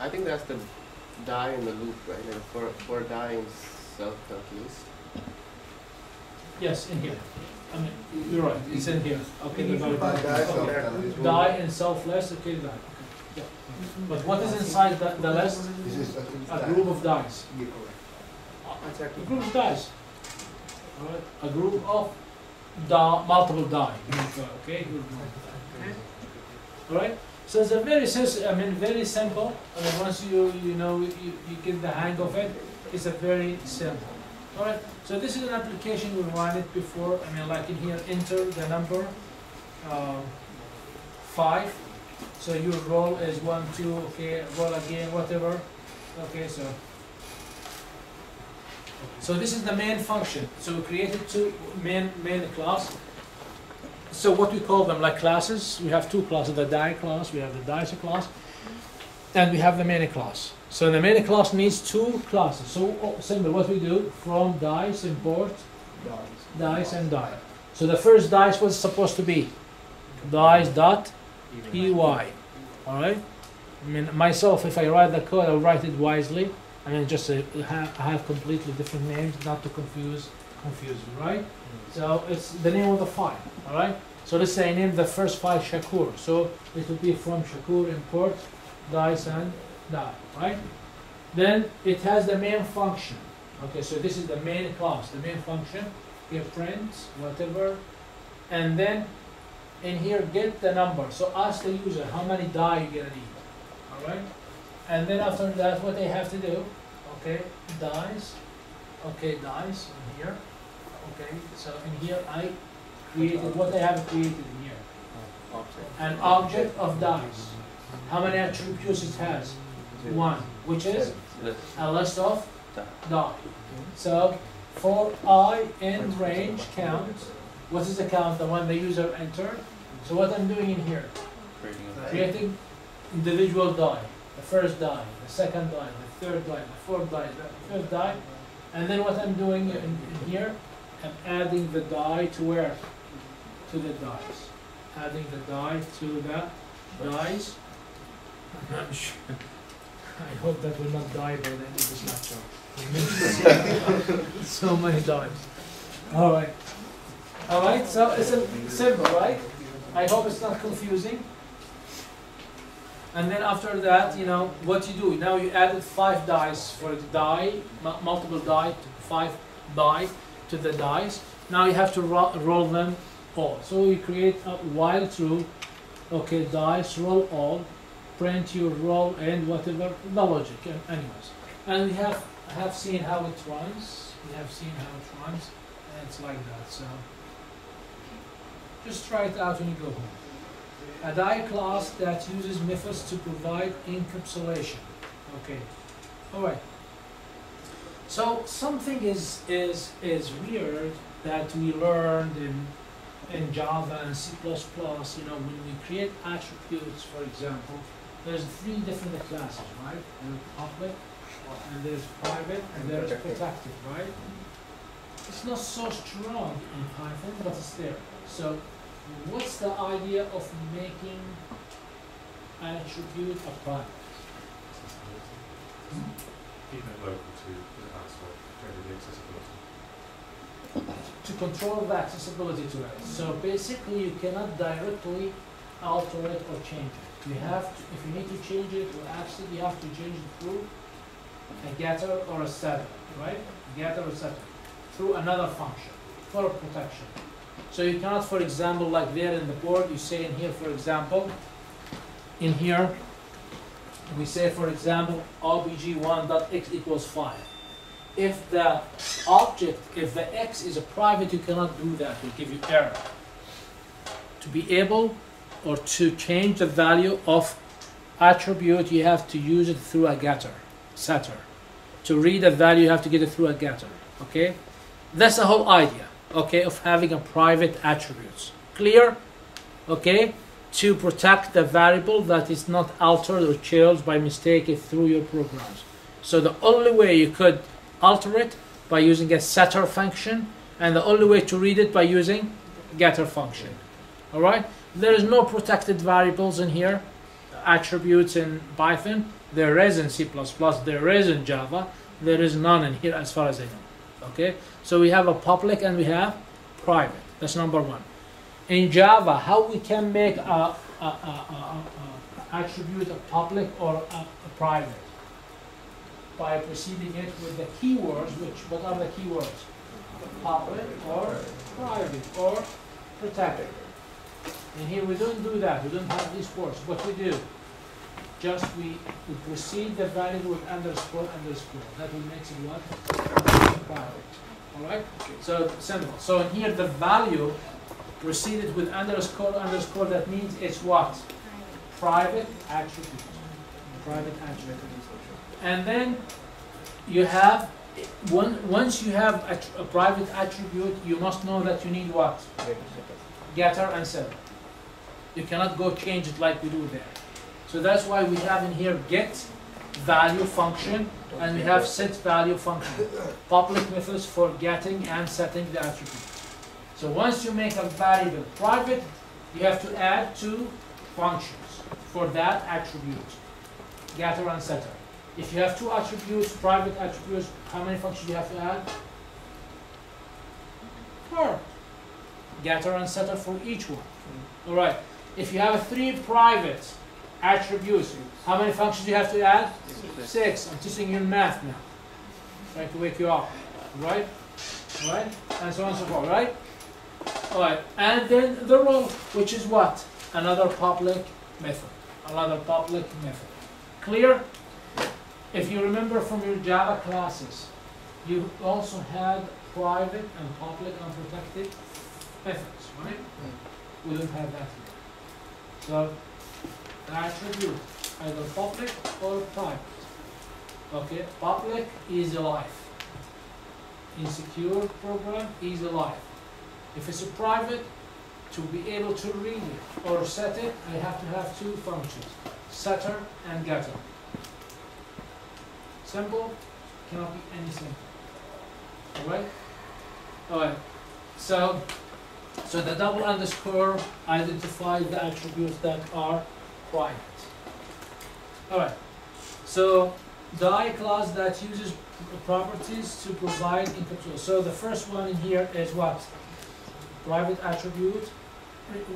I think that's the die in the loop, right? Like for for die in self at least. Yes, in here. I mean, you're right, it's in here. Okay, the that's Okay. Die and selfless, okay, die. Yeah. But what is inside the, the list? A group of correct. A group of dice. Alright, a group of multiple die. Okay, group of multiple die. Alright, so it's a very I mean, very simple. I mean, once you, you know, you, you get the hang of it, it's a very simple. Alright, so this is an application, we run it before, I mean, like in here, enter the number, um, five. So your roll is one, two, okay, roll again, whatever. Okay, so. So this is the main function. So we created two main, main class. So what we call them like classes, we have two classes, the die class, we have the dice class, and we have the main class. So the main class needs two classes. So oh, simple, what we do, from dice import dice and die. So the first dice was supposed to be dice dot py, all right? I mean, myself, if I write the code, I'll write it wisely. I mean, just uh, to have, have completely different names, not to confuse confuse you, right? Mm. So it's the name of the file, all right? So let's say I name the first file Shakur. So it will be from Shakur import dice and die, right? Then it has the main function. Okay, so this is the main class, the main function. Here print whatever, and then in here get the number. So ask the user how many die you're gonna need. All right, and then after that, what they have to do, okay, dies, okay, dies in here. Okay, so in here I created what I have created in here. An object of dice. How many attributes it has? One, which is a uh, list of Die. So for i in range count, what is the count? The one the user entered. So what I'm doing in here, Creating individual die. The first die, the second die, the third die, the fourth die, the fifth die. And then what I'm doing in, in here, I'm adding the die to where? To the dice. Adding the die to the dice. I'm sure. I hope that will not die by the end of this lecture. so many dies. All right. All right. So it's a simple, right? I hope it's not confusing. And then after that, you know, what you do, now you added five dice for the die, mu- multiple die, five die to the dice. Now you have to ro- roll them all. So you create a while true, okay, dice, roll all, print your role and whatever, the logic, and anyways. And we have, have seen how it runs, we have seen how it runs, and it's like that, so. Just try it out when you go home a die class that uses methods to provide encapsulation. Okay, all right. So something is is is weird that we learned in in Java and C++. You know, when we create attributes, for example, there's three different classes, right? There's public, and there's private, and there's protected, right? It's not so strong in Python, but it's there. So what's the idea of making an attribute a private? Keeping it local to the class or generally the accessibility. To control the accessibility to it. So basically, you cannot directly alter it or change it. You have to, if you need to change it you have to change it through a getter or a setter, right? Getter or setter, through another function for protection. So you cannot, for example, like there in the board, you say in here, for example, in here, we say, for example, obj1.x equals 5. If the object, if the x is a private, you cannot do that, it will give you error. To be able or to change the value of attribute, you have to use it through a getter, setter. To read a value, you have to get it through a getter, okay? That's the whole idea okay, of having a private attributes. Clear? Okay? To protect the variable that is not altered or changed by mistake through your programs. So the only way you could alter it by using a setter function, and the only way to read it by using getter function. Alright? There is no protected variables in here, attributes in Python. There is in C++, there is in Java, there is none in here as far as I know. Okay? So we have a public and we have private. That's number one. In Java, how we can make a, a, a, a, attribute a public or a private? By preceding it with the keywords, which what are the keywords? Public or private or protected. And here we don't do that. We don't have these words. What we do, just we, we precede the variable with underscore underscore. That will make it what? Private. Alright? So simple. So here the value preceded with underscore underscore that means it's what? Private attribute. Private attribute. And then you have one, once you have a, a private attribute, you must know that you need what? Getter and setter. You cannot go change it like we do there. So that's why we have in here get value function and we have set value function. Public methods for getting and setting the attribute. So once you make a variable private, you have to add two functions for that attribute. getter and setter. If you have two attributes, private attributes, how many functions do you have to add? Four. Getter and setter for each one. Mm. All right. If you have three private attributes, how many functions do you have to add? Six. I'm teaching you math now. Trying to wake you up. Right? Right? And so on and so forth. Right? Alright. And then the role, which is what? Another public method. Another public method. Clear? If you remember from your Java classes, you also had private and public unprotected methods, right? Hmm. We don't have that the attribute, either public or private. Okay, public is alive. Insecure program is alive. If it's a private, to be able to read it or set it, I have to have two functions, setter and getter. Simple, cannot be any simple. Alright? Alright, so, so the double underscore identifies the attributes that are private. Alright, so the I class that uses properties to provide source. So the first one in here is what? Private attribute.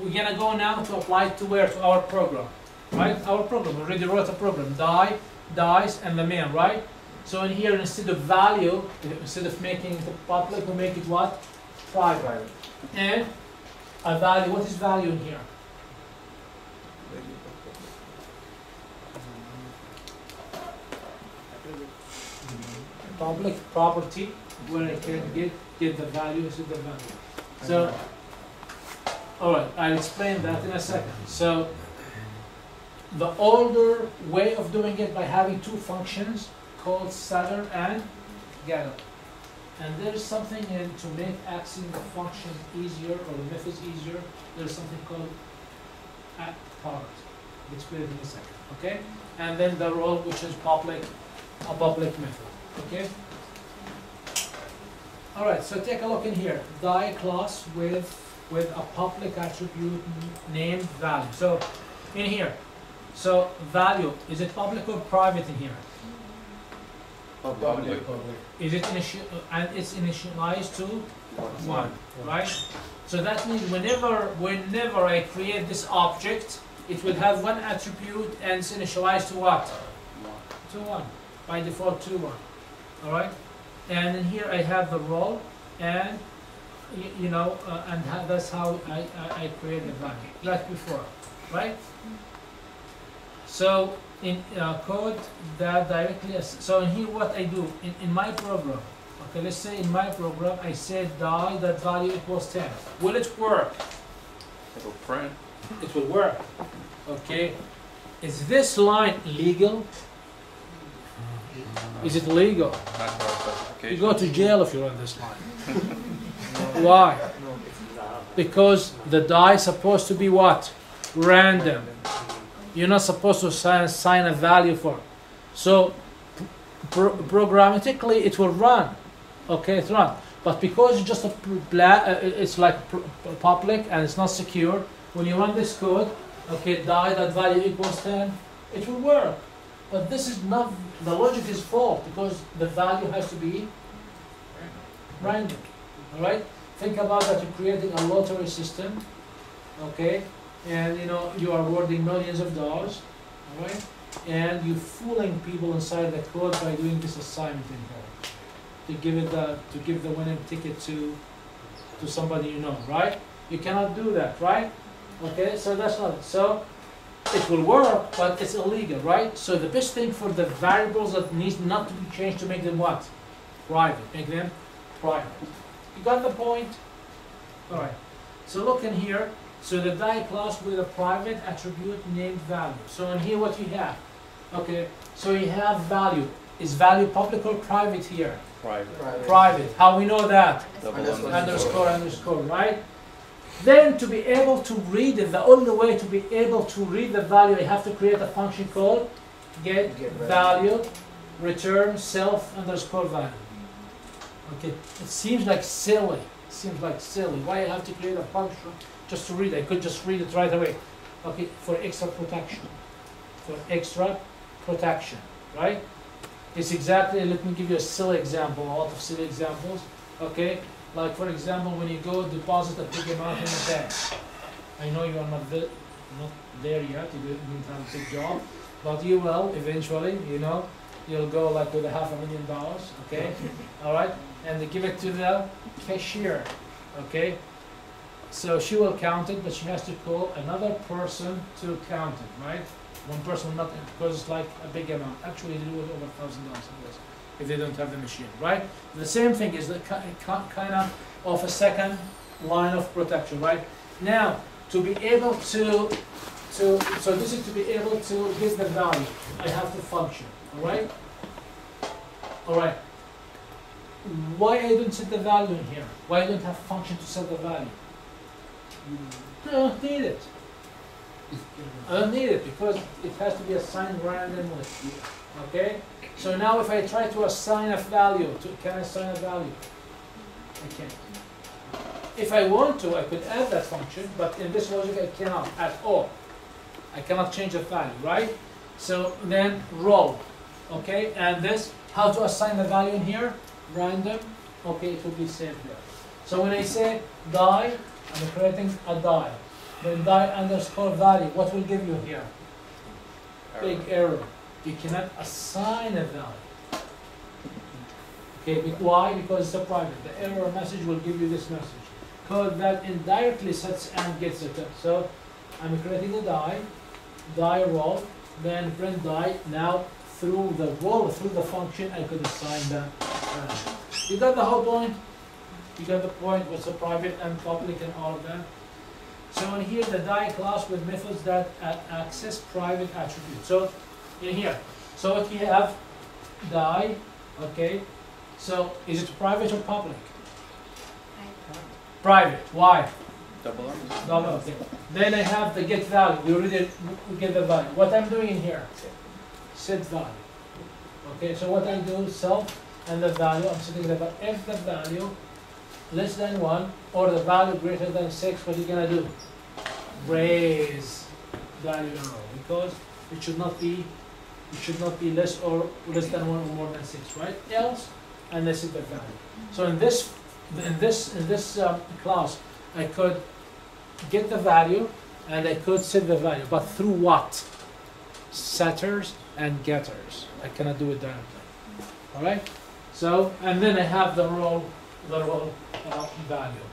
We're gonna go now to apply to where? To our program, right? Our program, we already wrote a program, die, dice, and the main, right? So in here, instead of value, instead of making it public, we make it what? Private. And a value, what is value in here? Public property, where I can get, get the value, is the value. So, all right, I'll explain that in a second. So, the older way of doing it by having two functions called setter and getter. And there is something in to make accessing the function easier or the methods easier. There's something called at part. I'll explain in a second. Okay? And then the roll which is public, a public method. Okay? All right. So take a look in here. Die class with with a public attribute named value. So in here, so value is it public or private in here? Public. Is it initial and it's initialized to one, right? So that means whenever whenever I create this object, it will have one attribute and it's initialized to what? To one. By default to one. Alright? And in here I have the roll and y- you know, uh, and ha- that's how I, I, I create the value, like before, right? So in uh, code that directly, so in here what I do, in, in my program, okay, let's say in my program, I said die that value equals 10. Will it work? It'll print. It will work, okay? Is this line legal? Is it legal? Not for our You go to jail if you run this line. Why? Because the die is supposed to be what? Random. You're not supposed to assign, assign a value for. So, pro- programmatically, it will run. Okay, it run. But because it's just a uh, it's like public and it's not secure. When you run this code, okay, die that value equals ten, it will work. But this is not the logic is false because the value has to be random. All right. Think about that. You're creating a lottery system. Okay and you know you are awarding millions of dollars, all right? And you're fooling people inside the court by doing this assignment in here to give it the to give the winning ticket to to somebody you know, right? You cannot do that, right? Okay, so that's not. So it will work, but it's illegal, right? So the best thing for the variables that needs not to be changed to make them what? Private. Make them private. You got the point? All right. So look in here. So the die class with a private attribute named value. So in here what you have? Okay, so you have value. Is value public or private here? Private. Private. How we know that? Double Underscore. Underscore, underscore, right? Then to be able to read it, the only way to be able to read the value, I have to create a function called get Get value, return self underscore value. Okay, it seems like silly. It seems like silly. Why I have to create a function just to read it? I could just read it right away. Okay, for extra protection. For extra protection, right? It's exactly, let me give you a silly example, a lot of silly examples, okay? Like for example, when you go deposit a big amount in the bank. I know you are not the, not there yet, you didn't have a big job, but you will eventually, you know? You'll go like with a half a million dollars, okay? All right, and they give it to the cashier, okay? So she will count it, but she has to call another person to count it, right? One person will not, because it's like a big amount. Actually, they do it over thousand dollars if they don't have the machine, right? The same thing is the kind of of a second line of protection, right? Now, to be able to, to, so this is to be able to get the value. I have to function, all right? All right. Why I don't set the value in here? Why I don't have function to set the value? I don't need it. I don't need it because it has to be assigned randomly. Okay? So now if I try to assign a value, to, can I assign a value? I can't. If I want to, I could add that function, but in this logic I cannot at all. I cannot change the value, right? So then roll. Okay, and this, how to assign the value in here? Random. Okay, it will be saved there. So when I say die, I'm creating a die. Then die underscore value, what will give you here? Big error. You cannot assign a value. Okay, but why? Because it's a private. The error message will give you this message. Code that indirectly sets and gets it. So I'm creating a die, die roll, then print die. Now through the roll, through the function, I could assign the value. You got the whole point? You got the point, what's the private and public and all of that? So in here, the die class with methods that access private attributes. So in here, so what we have, die, okay, so is it private or public? Private, why? Double R. Double, okay. Then I have the get value, we already we get the value. What I'm doing in here? Set value. Okay, so what I do, self and the value, I'm setting the value. If the value less than 1 or the value greater than 6, what are you going to do? Raise value in row because it should not be it should not be less or less than 1 or more than 6, right? Else, and this is the value. So in this in this in this um, class, I could get the value and I could set the value, but through what? Setters and getters. I cannot do it directly. All right. So and then I have the row row uh, value.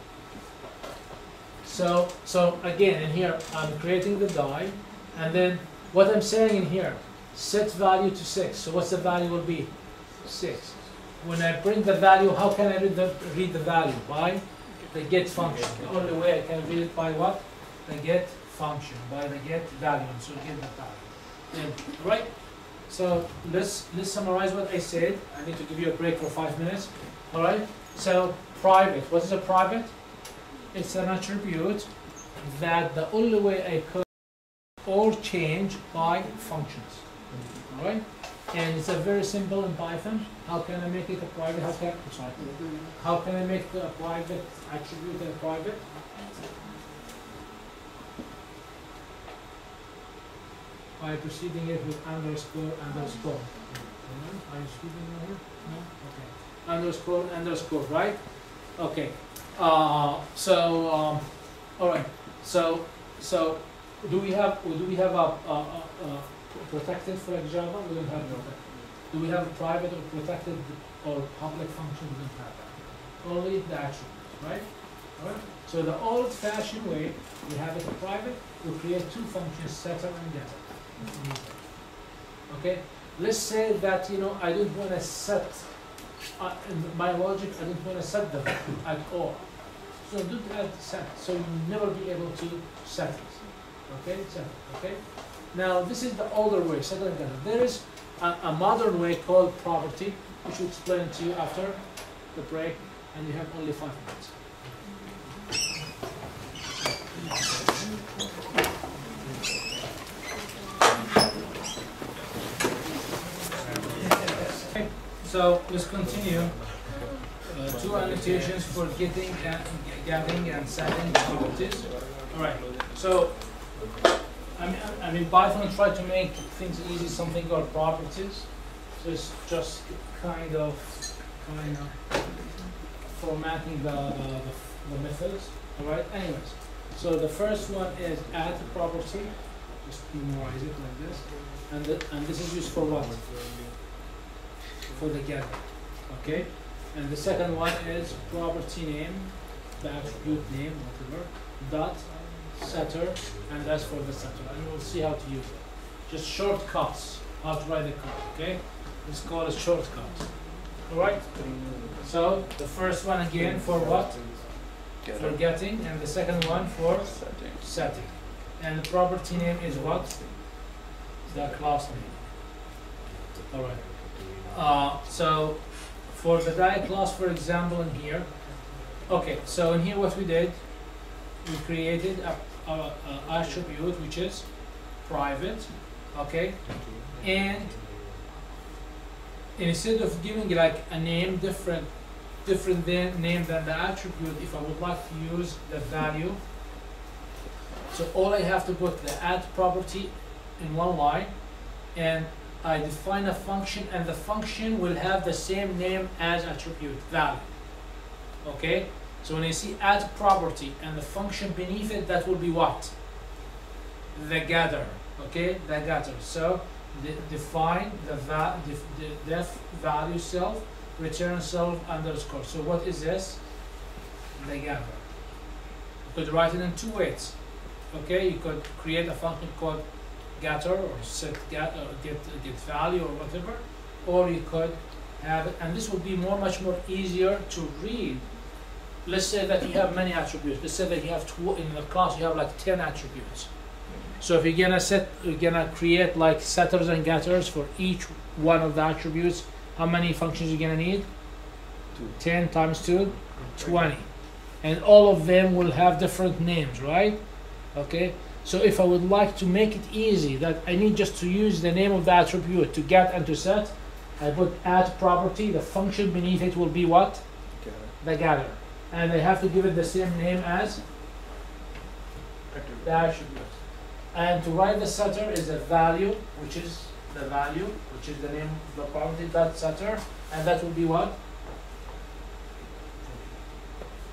So so again in here I'm creating the die, and then what I'm saying in here, set value to six. So what's the value will be? Six when I print the value, how can I read the, read the value? By the get function. The only way I can read it by what? The get function, by the get value. So get the value. Right? So let's let's summarize what I said. I need to give you a break for five minutes. All right. So private. What is a private? It's an attribute that the only way I could or change by functions. All right. And it's a very simple in Python. How can I make it a private? How can, I'm sorry. How can I make a private attribute a private? By preceding it with underscore underscore. Are you speaking here? No? Okay. Underscore underscore, right? Okay. Uh, so, um, all right. So, so do we have do we have a, a, a, a protected for Java? We don't have protected. Do we have a private or protected or public function? We don't have that. Only the attributes, right? All right? So the old-fashioned way, we have it private, we create two functions, setter and getter. Okay? Let's say that, you know, I don't want to set, uh, my logic, I don't want to set them at all. So do that set, so you'll never be able to set it. Okay? Set okay? Now, this is the older way, second There is a, a, modern way called property, which we'll explain to you after the break, and you have only five minutes. Okay, so let's continue. Uh, two annotations for getting, and, getting and setting properties. All right. So I mean, I mean, Python tried to make things easy, something called properties. So it's just kind of, kind of formatting the, the, the methods, all right? Anyways, so the first one is add property, just memorize it like this. And, the, and this is used for what? For the getter, okay? And the second one is property name, the attribute name, whatever, dot setter, and that's for the setter. And we'll see how to use it. Just shortcuts, how to write the code, okay? It's called a shortcut. Alright? So the first one again for what? For getting, and the second one for Setting. setting. And the property name is what? The class name. Alright. Uh, so for the die class, for example, in here, okay, so in here what we did, we created a, a, a attribute which is private, okay, and instead of giving like a name different, different than, name than the attribute, if I would like to use the value, so all I have to put the add property in one line, and I define a function, and the function will have the same name as attribute value. Okay, so when I see add property and the function beneath it, that will be what? The getter. Okay, the getter. So de- define the va- def- the def value self, return self underscore. So what is this? The gather. You could write it in two ways. Okay, you could create a function called getter or set get uh, get get value or whatever, or you could have it, and this would be more much more easier to read. Let's say that you have many attributes. Let's say that you have tw- in the class you have like ten attributes. So if you're gonna set, you're gonna create like setters and getters for each one of the attributes. How many functions you're gonna need? Two. Ten times two, twenty, and all of them will have different names, right? Okay. So if I would like to make it easy, that I need just to use the name of the attribute to get and to set, I put add property. The function beneath it will be what? It. The getter, and I have to give it the same name as the attribute. And to write the setter is a value, which is the value, which is the name of the property dot setter, and that will be what?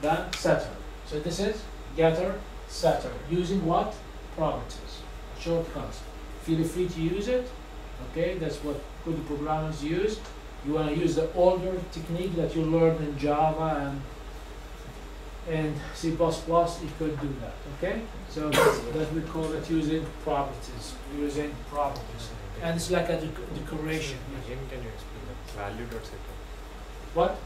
The setter. So this is getter setter using what properties shortcuts. Feel free to use it. Okay, that's what good programmers use. You want to use the older technique that you learned in Java and and C++, you could do that. Okay, so that's, that we call it using properties, using properties, and it's like a dec- decoration. Again, can you explain that value dot setter? What?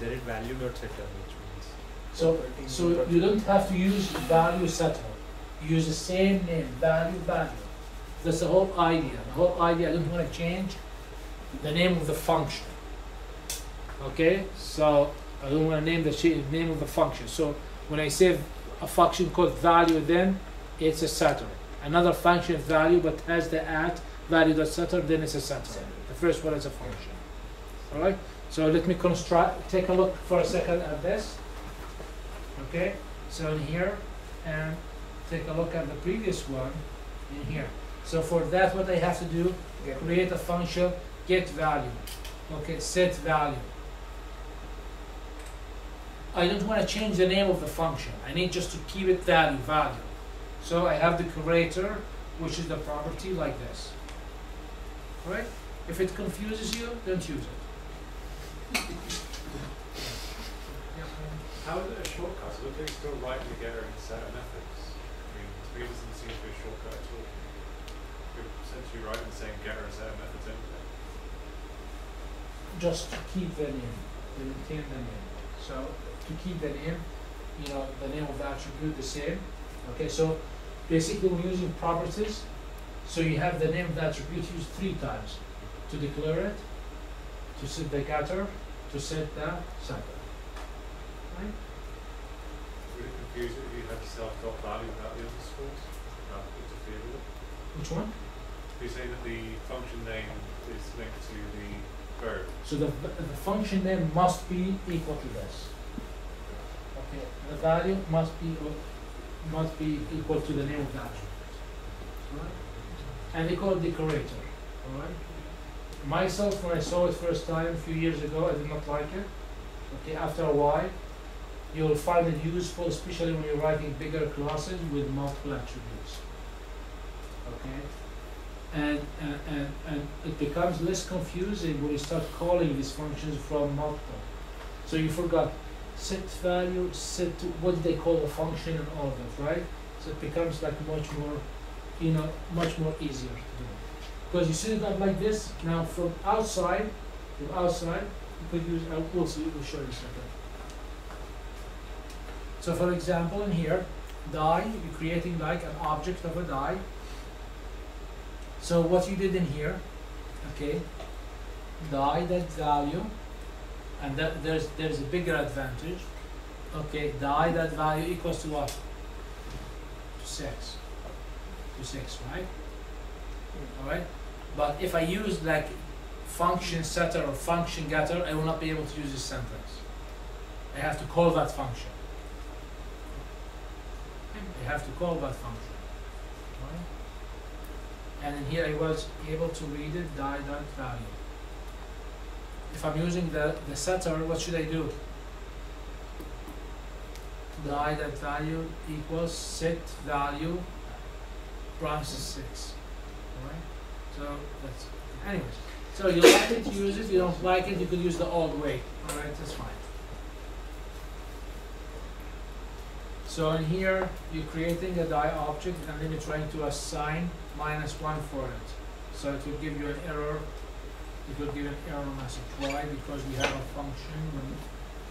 There is value dot setter, which means So, so you don't have to use value setter. Use the same name, value, value. That's the whole idea. The whole idea, I don't want to change the name of the function. Okay, so I don't want to name the name of the function. So when I say a function called value, then it's a setter. Another function value, but has the at value dot setter, then it's a setter. The first one is a function. All right. So let me construct. Take a look for a second at this. Okay, so in here, and take a look at the previous one in here. So for that, what I have to do, create a function, get value. Okay, set value. I don't want to change the name of the function. I need just to keep it value, value. So I have the creator, which is the property like this. Right? If it confuses you, don't use it. How is it a shortcut? So they still write together in set of I mean, to me, it doesn't seem to be a shortcut all. You're essentially writing saying getter set of methods anyway. just to keep the name, to maintain the name. So to keep the name, you know, the name of the attribute the same. Okay, so basically we're using properties. So you have the name of the attribute used three times to declare it, to set the getter, to set the setter. Right? Would it confuse it if you had self dot value without the underscores? That would interfere with it. Which one? You say that the function name is linked to the verb. So the, the function name must be equal to this. Okay, the value must be must be equal to the name of the attribute. right? And they call it decorator, all right? Myself, when I saw it first time a few years ago, I did not like it. Okay, after a while, you'll find it useful, especially when you're writing bigger classes with multiple attributes. Okay, and and and, it becomes less confusing when you start calling these functions from multiple. So you forgot set value, set what they call the function and all of that, right? So it becomes like much more, you know, much more easier to do. Because you set it up like this, now from outside, from outside, you could use, uh, we'll see, we'll show you in a second. So for example, in here, die, you're creating like an object of a die. So what you did in here, okay, die that value, and that there's there's a bigger advantage. Okay, die that value equals to what? To six. To six, right? Alright? But if I use like function setter or function getter, I will not be able to use this sentence. I have to call that function. I have to call that function. And here I was able to read it, die that value. If I'm using the, the setter, what should I do? Die that value equals set value parentheses six. Alright? So that's anyways. So you like it, use it, you don't like it, you could use the old way. Alright, that's fine. So in here, you're creating a die object and then you're trying to assign minus one for it. So it will give you an error. It will give an error message. Why? Because we have a function when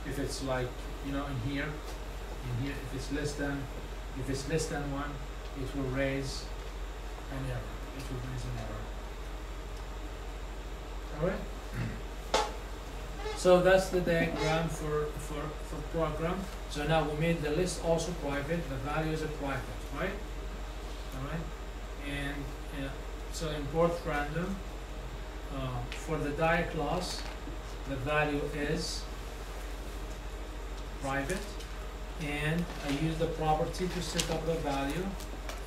if it's like, you know, in here, in here, if it's less than, if it's less than one, it will raise an error. It will raise an error. Alright? So that's the diagram for, for, for program. So now we made the list also private, the value is a private, right? Alright? And uh, so import random. Uh, for the die class, the value is private. And I use the property to set up the value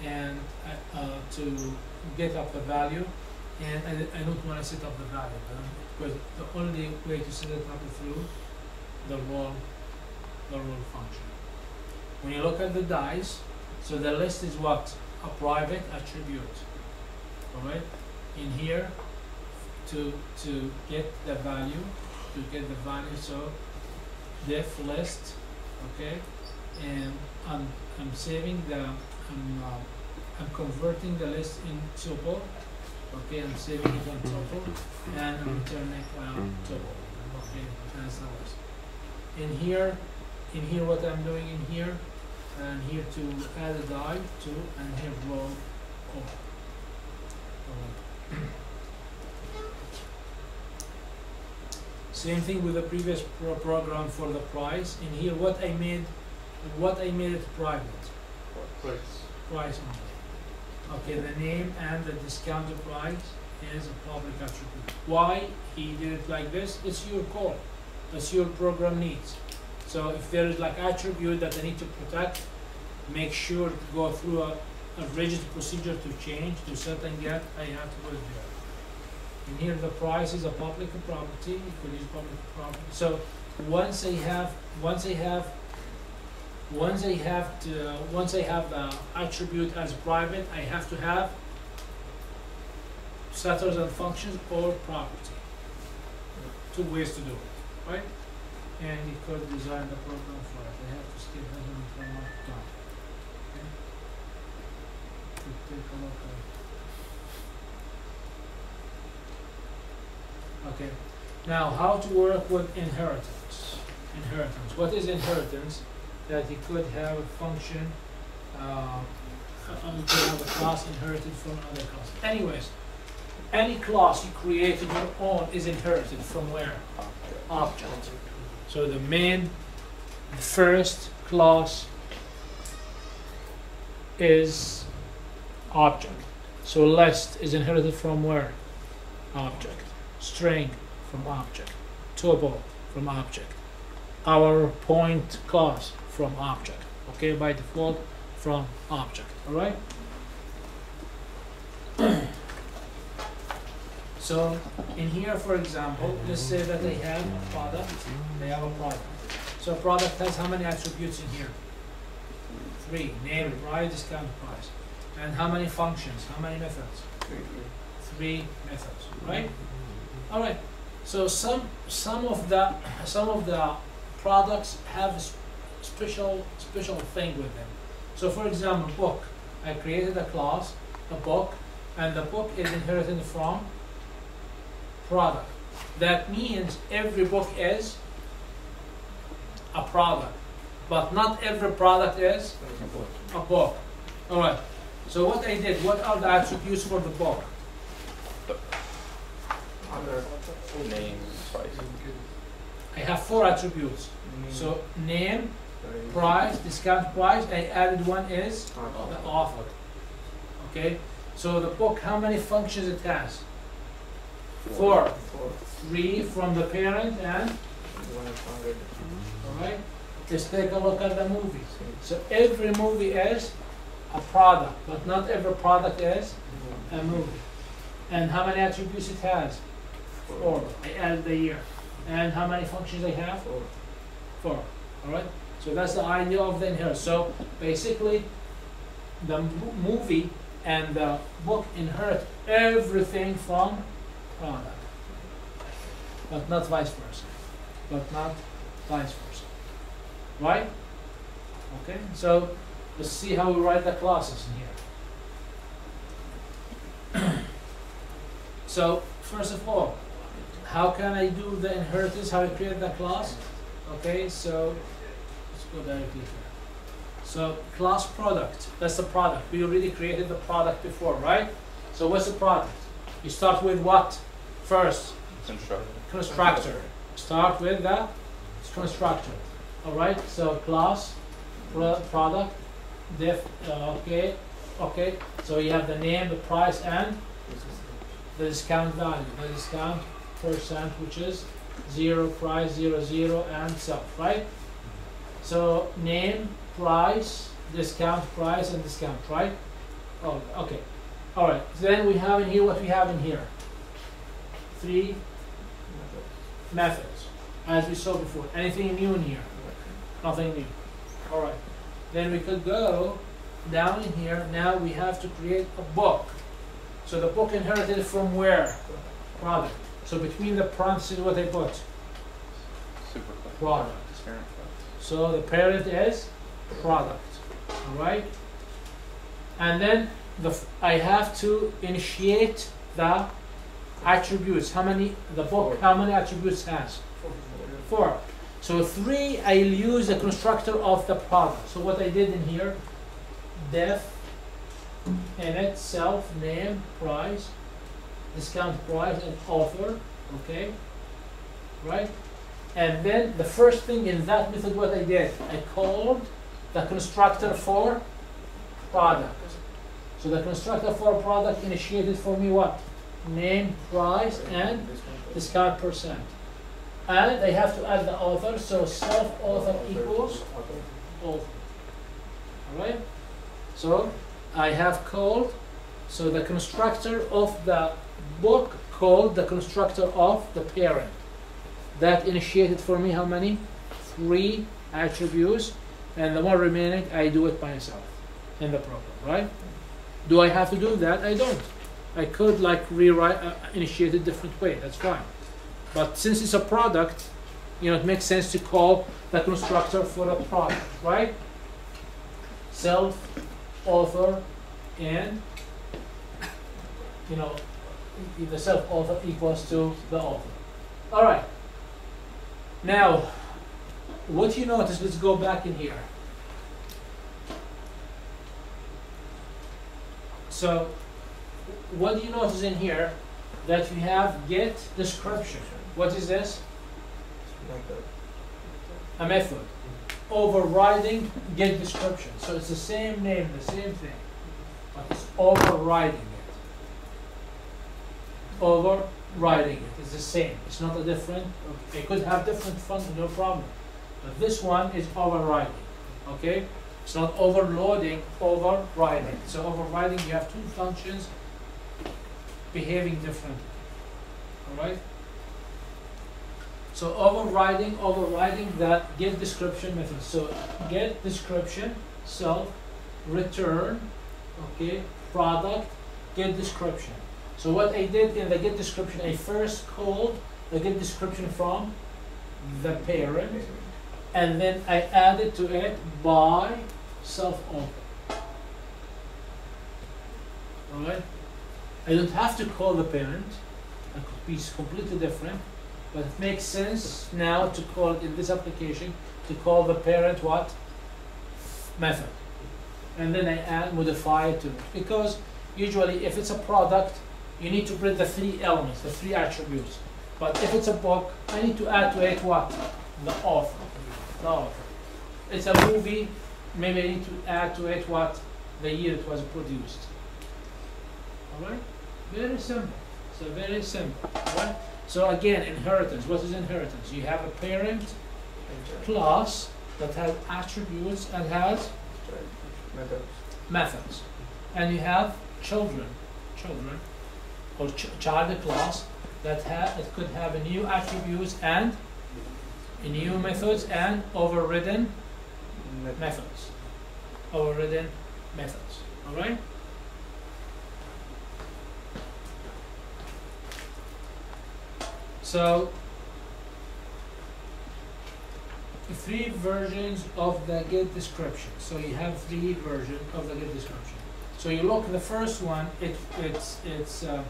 and uh, to get up the value. And I, I don't want to set up the value because the only way to set it up is through the roll the roll function. When you look at the dice, so the list is what? A private attribute. Alright? In here, to to get the value, to get the value, so def list, okay? And I'm I'm saving the I'm uh, I'm converting the list in tuple. Okay, I'm saving it on tuple and I'm returning uh, tuple. Okay, that's the. In here, in here what I'm doing in here and here to add a die to and here row oh. Same thing with the previous pro program for the price. In here what I made what I made it private. Price. Price only. Okay, the name and the discounted price is a public attribute. Why he did it like this? It's your call. That's your program needs. So if there is like attribute that I need to protect, make sure to go through a, a rigid procedure to change to certain get, I have to go there. And here the price is a public property, you could use public property. So once they have, once they have, once I have to, once I have the attribute as private, I have to have setters and functions or property. Two ways to do it, right? And he could design the program for it. They have to skip that one from up top. Okay? Take a look at Okay. Now, how to work with inheritance? Inheritance. What is inheritance? That you could have a function, uh, you could have a class inherited from another class. Anyways, any class you create on your own is inherited from where? Object. So the main, the first class is object. So list is inherited from where? Object. String from object. Tuple from object. Our point class from object. Okay, by default from object. Alright? So in here, for example, let's say that they have a product, they have a product. So product has how many attributes in here? Three, name, price, discount price. And how many functions, how many methods? Three methods, right? All right, so some, some of the, some of the products have special, special thing with them. So for example, book, I created a class, a book, and the book is inherited from product. That means every book is a product, but not every product is a book. All right. So what I did, what are the attributes for the book? Name, price. I have four attributes. So name, price, discount price. I added one is the author. Okay. So the book, how many functions it has? Four. Three from the parent and all right. Let's take a look at the movies. So every movie is a product, but not every product is a movie. And how many attributes it has? Four. I added the year. And how many functions they have? Four. Four. All right. So that's the idea of the inheritance. So basically, the movie and the book inherit everything from but not vice versa. But not vice versa. Right? Okay. So let's see how we write the classes in here. so first of all, how can I do the inheritance? How I create the class? Okay, so let's go directly here. So class product, that's the product. We already created the product before, right? So what's the product? You start with what first? Constructor. Constructor. Start with the constructor. All right. So class, pro- product, def. Uh, okay. Okay. So you have the name, the price, and the discount value. The discount percent, which is zero, price, zero, zero, and self. Right. So name, price, discount price, and discount. Right. Oh, okay. All right. Then we have in here what we have in here. Three methods, as we saw before. Anything new in here? Nothing new. All right. Then we could go down in here. Now we have to create a book. So the book inherited from where? Product. So between the parentheses, what I put? Super. Product. Parent. So the parent is product. All right. And then the f- I have to initiate the attributes. How many? The book. How many attributes has? Four. So three, I'll use the constructor of the product. So what I did in here, def, init, self, name, price, discount price, and author. Okay. Right. And then the first thing in that method, what I did, I called the constructor for product. So the constructor for product initiated for me what? Name, price, and discount percent. And they have to add the author, so self-author equals author. Alright? So I have called, so the constructor of the book called the constructor of the parent. That initiated for me how many? Three attributes, and the one remaining I do it myself in the program, right? Do I have to do that? I don't. I could like rewrite, uh, initiate a different way. That's fine. But since it's a product, you know, it makes sense to call the constructor for a product, right? Self, author, and you know, the self author equals to the author. All right. Now, what you notice? Let's go back in here. So, what do you notice in here? That we have get description. What is this? A method. Overriding get description. So it's the same name, the same thing, but it's overriding it. Overriding it. It's the same. It's not a different. It could have different function, no problem. But this one is overriding. Okay? It's not overloading, overriding. So overriding, you have two functions behaving differently. alright? So overriding, overriding that get description method, so get description, self, return, okay, product, get description. So what I did in the get description, I first called the get description from the parent, and then I added to it by self author. Alright? I don't have to call the parent, it could be completely different, but it makes sense now to call in this application to call the parent what? Method. And then I add modify it to it. Because usually if it's a product, you need to print the three elements, the three attributes. But if it's a book, I need to add to it what? The author. The author. It's a movie, maybe I need to add to it what? The year it was produced. Alright? Very simple. So very simple. Right? So again, inheritance. What is inheritance? You have a parent class that has attributes and has Method. methods. And you have children, children, or ch- child class that have, it could have a new attributes and a new methods and overridden methods. Overridden methods. Alright? So, three versions of the get description. So you have three versions of the get description. So you look the first one, it it's it's uh,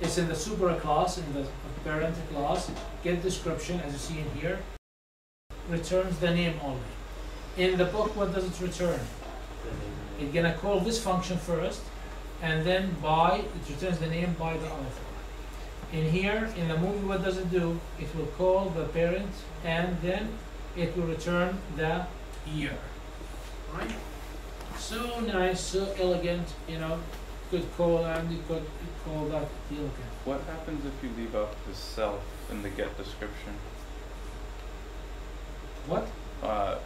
it's in the super class, in the parent class, get description as you see in here, returns the name only. In the book, what does it return? It's gonna call this function first, and then by, it returns the name by the author. In here, in the movie, what does it do? It will call the parent, and then it will return the year. Right? So nice, so elegant, you know, could call and you could call that elegant. What happens if you leave out the self in the get description? What? Uh,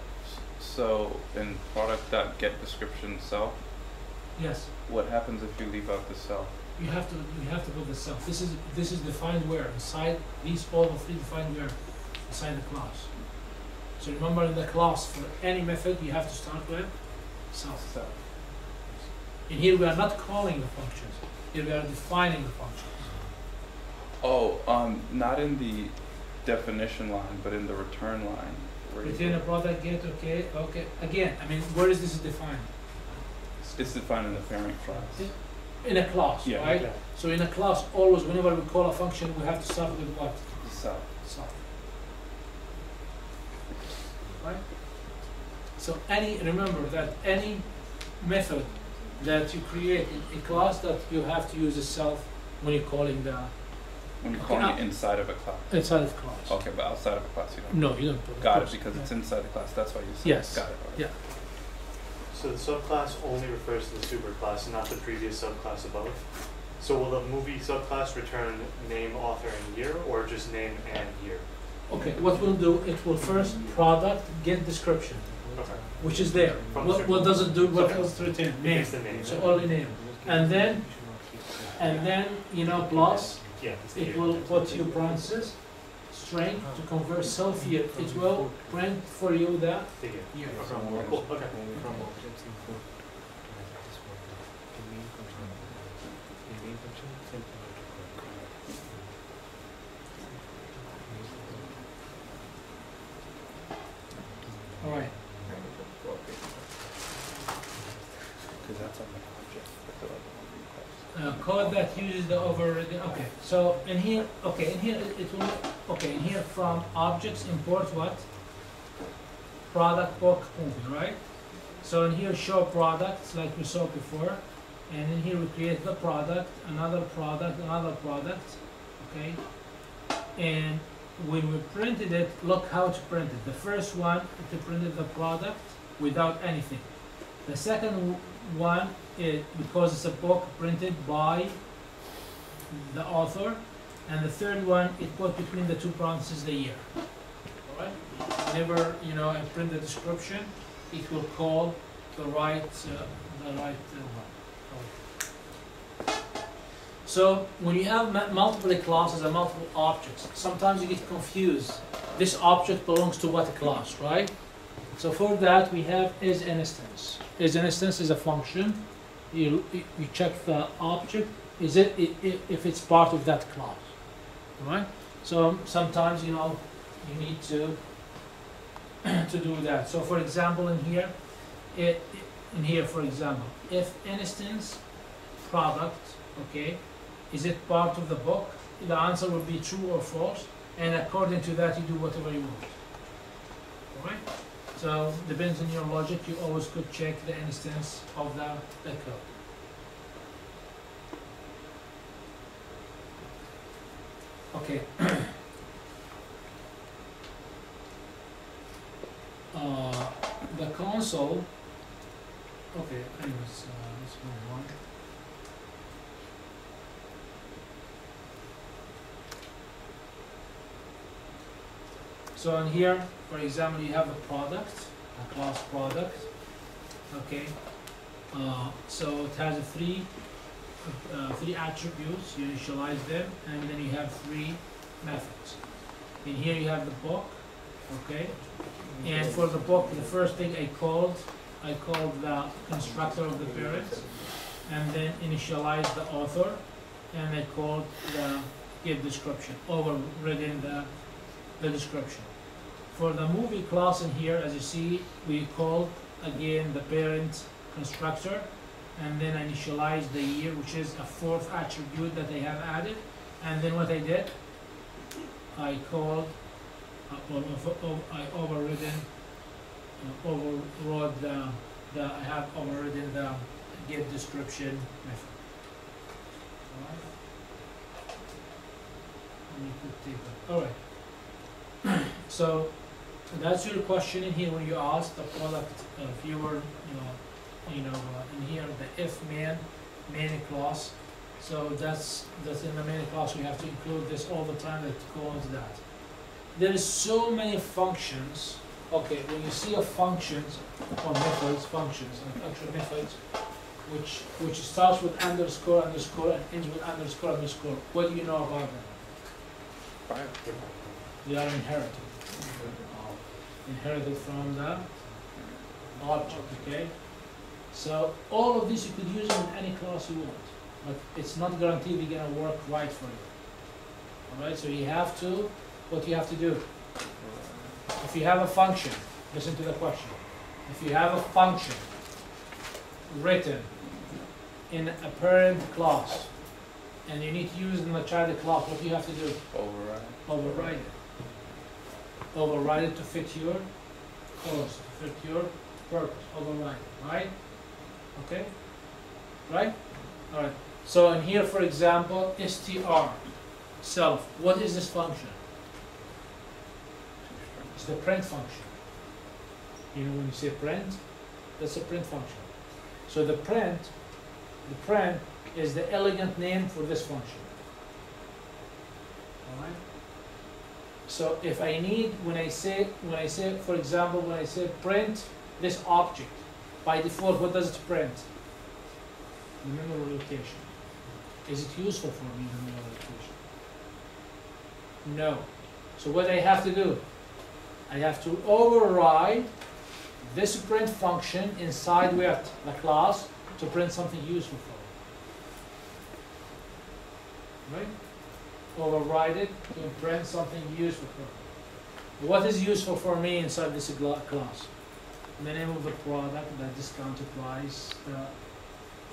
so in product dot get description self, Yes, what happens if you leave out the self? You have to, you have to put the self. This is, this is defined where? Inside, these all the three defined where? Inside the class. So remember in the class, for any method, you have to start with self. Self. In here, we are not calling the functions. Here, we are defining the functions. Oh, um, not in the definition line, but in the return line. Return a product, get, okay, okay. Again, I mean, where is this defined? It's defined in the parent class. In a class, Yeah. right? So in a class, always, whenever we call a function, we have to start with what? Self. Self. Right? So any, remember that any method that you create in a class that you have to use a self when you're calling the When you're calling it inside of a class. inside of class. Okay, but outside of a class you don't. No, you don't put it. Got it, because it's inside the class, that's why you said. Yes. Got it, alright. Yeah. So the subclass only refers to the superclass, not the previous subclass above. So will the movie subclass return name, author, and year, or just name and year? Okay, what we'll do, it will first product get description, Okay. which is there. From What, what does it do? What Okay. does it return? It Name. gets the name. So only name. And then, and then, you know, plus, Yeah. it will put you parentheses, strength to convert self here. It will print for you that. The year. year. Okay. Cool, okay. All right. Cause that's Uh, code that uses the overridden, okay, so in here, okay, in here it it will, okay, in here from objects import what? Product book movie, right? So in here show products like we saw before, and in here we create the product, another product, another product, okay? And when we printed it, look how to print it. The first one, it printed the product without anything. The second one, it, because it's a book printed by the author, and the third one, it put between the two parentheses the year. Alright? Whenever, you know, I print the description, it will call the right, uh, the right uh, one. So when you have multiple classes and multiple objects, sometimes you get confused. This object belongs to what class, right? So for that we have isinstance. Is instance is a function. You you check the object. Is it if it's part of that class, right? So sometimes you know you need to to do that. So for example, in here, it in here for example, if instance product, okay, is it part of the book? The answer will be true or false, and according to that, you do whatever you want. Alright? So, depends on your logic, you always could check the instance of the, the code. Okay. uh, the console, okay, anyways, uh, let's move on. So in here, for example, you have a product, a class product, okay? Uh, so it has three, uh, three attributes, you initialize them, and then you have three methods. In here you have the book, okay? And for the book, the first thing I called, I called the constructor of the parent, and then initialize the author, and I called the give description, overridden the, the description. For the movie class in here, as you see, we called again the parent constructor, and then I initialize the year, which is a fourth attribute that they have added. And then what I did, I called, uh, I overridden, uh, overrode the, the, I have overridden the get description method. Me put take that. Alright. So, that's your question in here when you ask the product uh, viewer, you know, you know, uh, in here, the if man, main class. So that's, that's in the main class, we have to include this all the time that calls that. There is so many functions, okay, when you see a functions or methods, functions, like actual methods, which, which starts with underscore, underscore, and ends with underscore, underscore, what do you know about them? They are inherited. Inherited from the object, okay? So all of this you could use in any class you want, but it's not guaranteed they're gonna work right for you. Alright, so you have to, what you have to do, if you have a function, listen to the question. If you have a function written in a parent class, and you need to use it in the child class, what do you have to do? Override. override it. Override it to fit your course, to fit your purpose, override right? Okay? Right? Alright, so in here, for example, str, self, what is this function? It's the print function. You know when you say print, that's a print function. So the print, the print is the elegant name for this function. Alright? So if I need, when I say, when I say, for example, when I say print this object, by default, what does it print? The memory location. Is it useful for me, the memory location? No. So what I have to do? I have to override this print function inside where the class to print something useful for me. Right? Override it to print something useful for. What is useful for me inside this class? The name of the product, the discounted price, the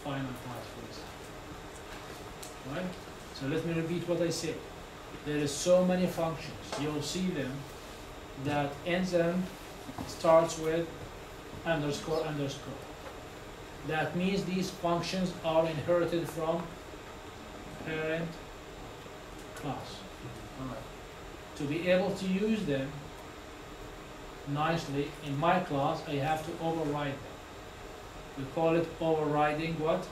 final price, for example. Right? So let me repeat what I said. There is so many functions. You'll see them that ends them starts with underscore underscore. That means these functions are inherited from parent class. Alright. To be able to use them nicely in my class, I have to override them. We call it overriding what?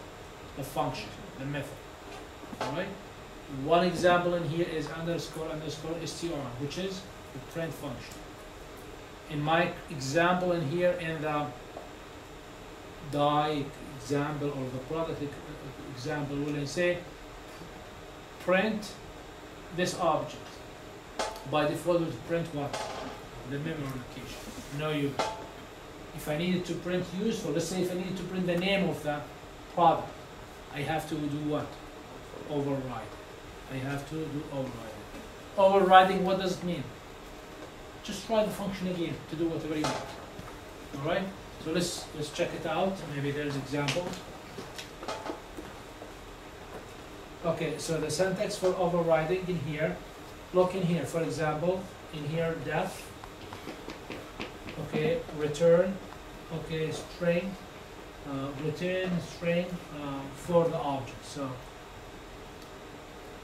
The function, the method. Alright? One example in here is underscore underscore str, which is the print function. In my example in here, in the die example or the product example, will I say print this object. By default, will print what? The memory location. No you. If I needed to print useful, let's say if I needed to print the name of the product, I have to do what? Override. I have to do override. Overriding, what does it mean? Just try the function again to do whatever you want. All right? So let's let's check it out. Maybe there's examples. Okay, so the syntax for overriding in here, look in here, for example, in here def, okay, return, okay, string, uh, return string uh, for the object. So,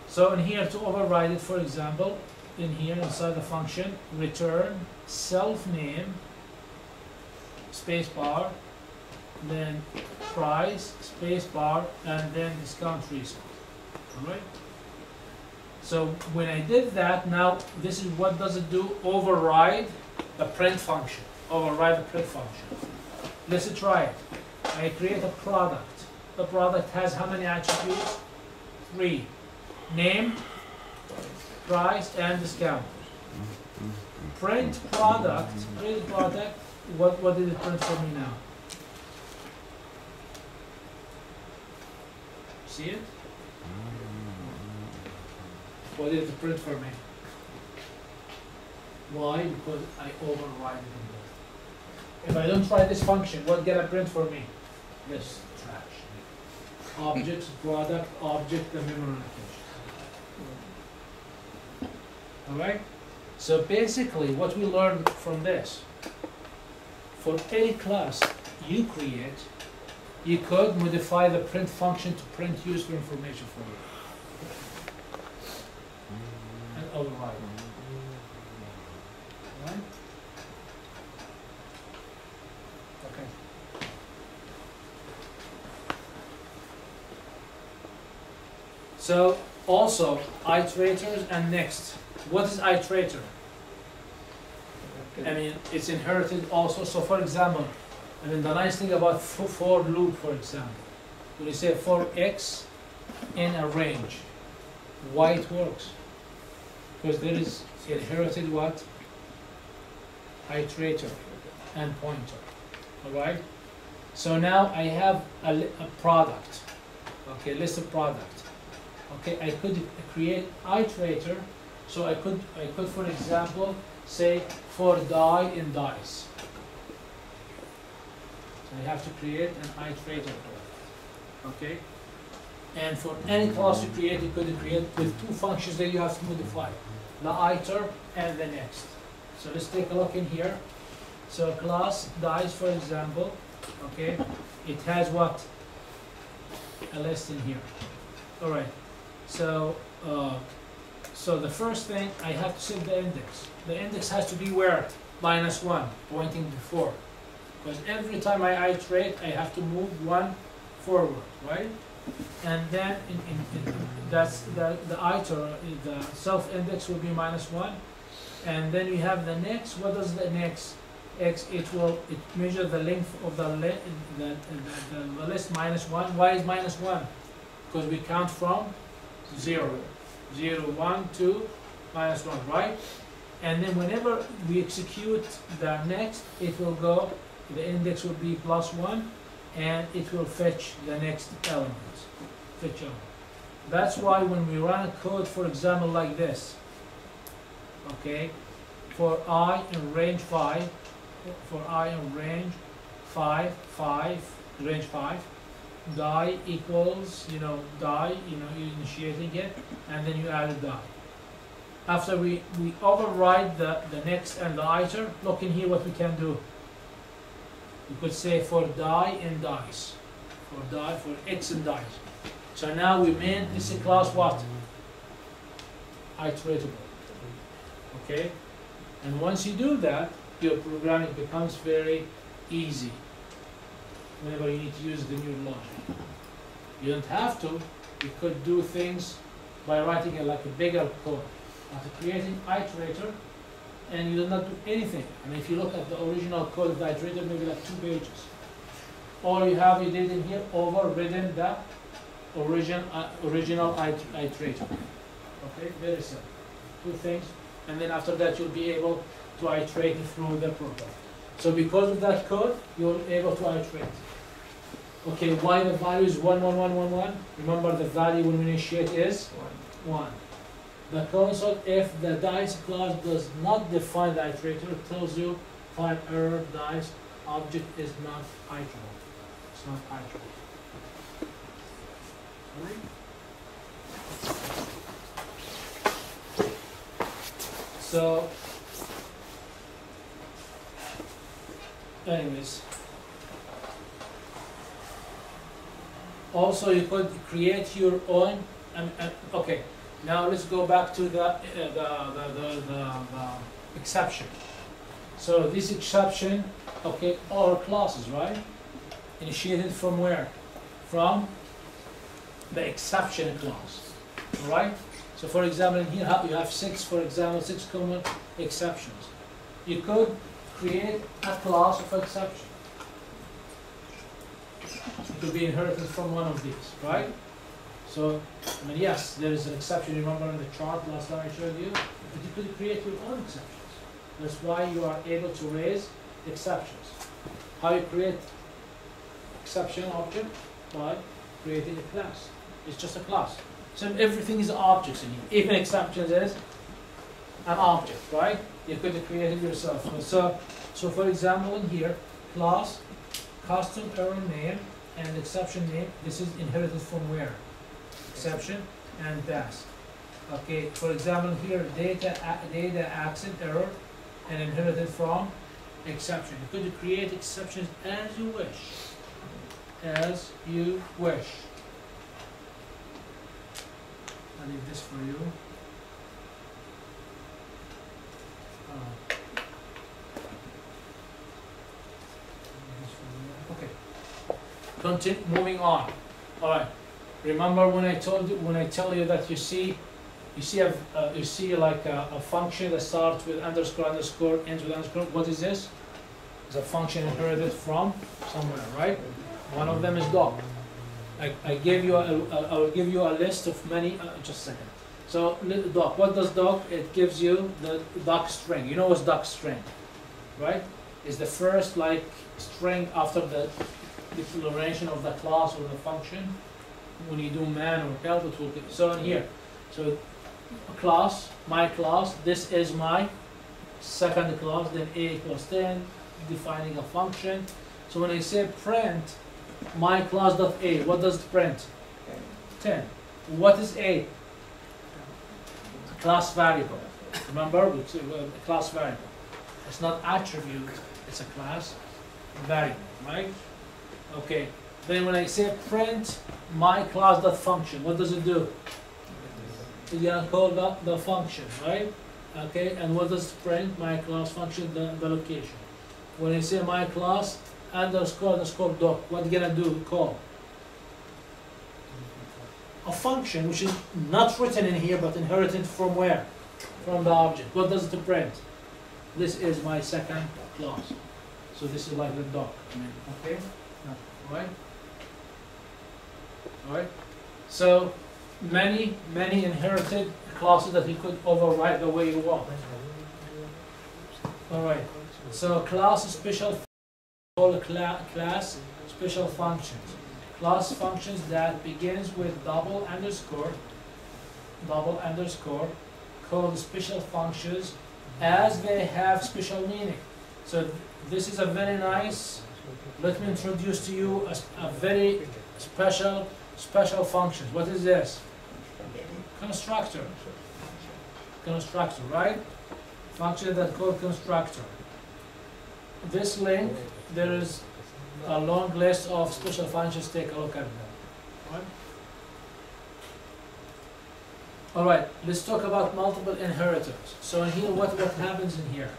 so in here to override it, for example, in here inside the function, return self name, space bar, then price, space bar, and then this discount resource. Alright? So when I did that, now this is what does it do? Override the print function. Override the print function. Let's try it. I create a product. The product has how many attributes? Three. Name, price, and discount. Print product, print product, what, what did it print for me now? See it? What did it print for me? Why? Because I override it. If I don't try this function, what gonna print for me? This trash. Objects, product, object, the memory location. Alright? So basically, what we learned from this, for any class you create, you could modify the print function to print user information for you. It. Alright? Okay. So also iterators and next. What is iterator? I mean, it's inherited also. So for example, I mean, the nice thing about for loop, for example, when you say for x in a range, why it works? Because there is inherited what? Iterator and pointer. All right. So now I have a, a product. Okay, list of product. Okay, I could create iterator. So I could, I could, for example, say for die in dice. So I have to create an iterator. Okay? And for any class you create, you could create with two functions that you have to modify. The iter and the next. So let's take a look in here. So class dice, for example, okay, it has what? A list in here. All right. So, uh, so the first thing I have to set the index. The index has to be where? Minus one, pointing before. Because every time I iterate, I have to move one forward, right? And then in, in, in that's the the iter, the self index will be minus one. And then we have the next. What does the next? X it will it measure the length of the li the, the, the, list minus one. Why is minus one? Because we count from zero. Zero, one, two, minus one, right? And then whenever we execute the next, it will go, the index will be plus one, and it will fetch the next element. That's why when we run a code, for example, like this, okay, for i in range five, for i in range five, five, range five, die equals, you know, die, you know, you're initiating it, and then you add a die. After we, we override the, the next and the iter, look in here what we can do. We could say for die and dice. For die, for x and dice. So now we made this a class what? Ah, Iteratable. Okay? And once you do that, your programming becomes very easy whenever you need to use the new logic. You don't have to. You could do things by writing a, like a bigger code. After creating iterator, and you do not do anything. I mean, if you look at the original code of the iterator, maybe like two pages. All you have, you did in here, overridden the origin, uh, original it- iterator. Okay, very simple. Two things, and then after that you'll be able to iterate through the program. So because of that code, you're able to iterate. Okay, why the value is one, one, one, one, one? Remember the value when we initiate is one. The console, if the dice class does not define the iterator, it tells you find error dice object is not iterable. It's not iterable. So, anyways. Also, you could create your own, um, uh, okay, now let's go back to the, uh, the, the, the, the, the exception. So this exception, okay, all classes, right? Initiated from where? From the exception class, right? So for example, in here you have six, for example, six common exceptions. You could create a class of exception. It could be inherited from one of these, right? So, I mean, yes, there is an exception, remember in the chart last time I showed you? But you could create your own exceptions. That's why you are able to raise exceptions. How you create exception object? By creating a class. It's just a class. So everything is objects in here. Even exceptions is an object, right? You could create it yourself. So, so for example, in here, class, custom error name, and exception name. This is inherited from where? Exception and dash. Okay, for example, here data data accent error, and inherited from exception. You could create exceptions as you wish, as you wish. I'll leave this for you. Uh. Okay. Continue, moving on. All right. Remember when I told you, when I tell you that you see, you see a, uh, you see like a, a function that starts with underscore underscore ends with underscore. What is this? It's a function inherited from somewhere, right? One of them is doc. I, I gave you a, a, I will give you a list of many. Uh, just a second. So doc. What does doc? It gives you the doc string. You know what's doc string, right? It's the first like string after the declaration of the class or the function when you do man or help it will so in here so a class my class this is my second class then a equals 10 defining a function so when I say print my class dot a what does it print? 10 what is a? A class variable. Remember a class variable. It's not attribute it's a class variable right? Okay, then when I say print my class dot function, what does it do? It's gonna call the, the function, right? Okay, and what does print? My class function, the, the location? When I say my class underscore underscore doc, what you gonna do, call? A function which is not written in here but inherited from where? From the object. What does it print? This is my second class. So this is like the doc, okay? Alright? Alright? So, many, many inherited classes that you could override the way you want. Alright, so class special called cla- class special functions. Class functions that begins with double underscore, double underscore, called special functions as they have special meaning. So this is a very nice let me introduce to you a very special, special function. What is this? Constructor. Constructor, right? Function that called constructor. This link, there is a long list of special functions. Take a look at them. Right? All right, let's talk about multiple inheritors. So in here, what, what happens in here?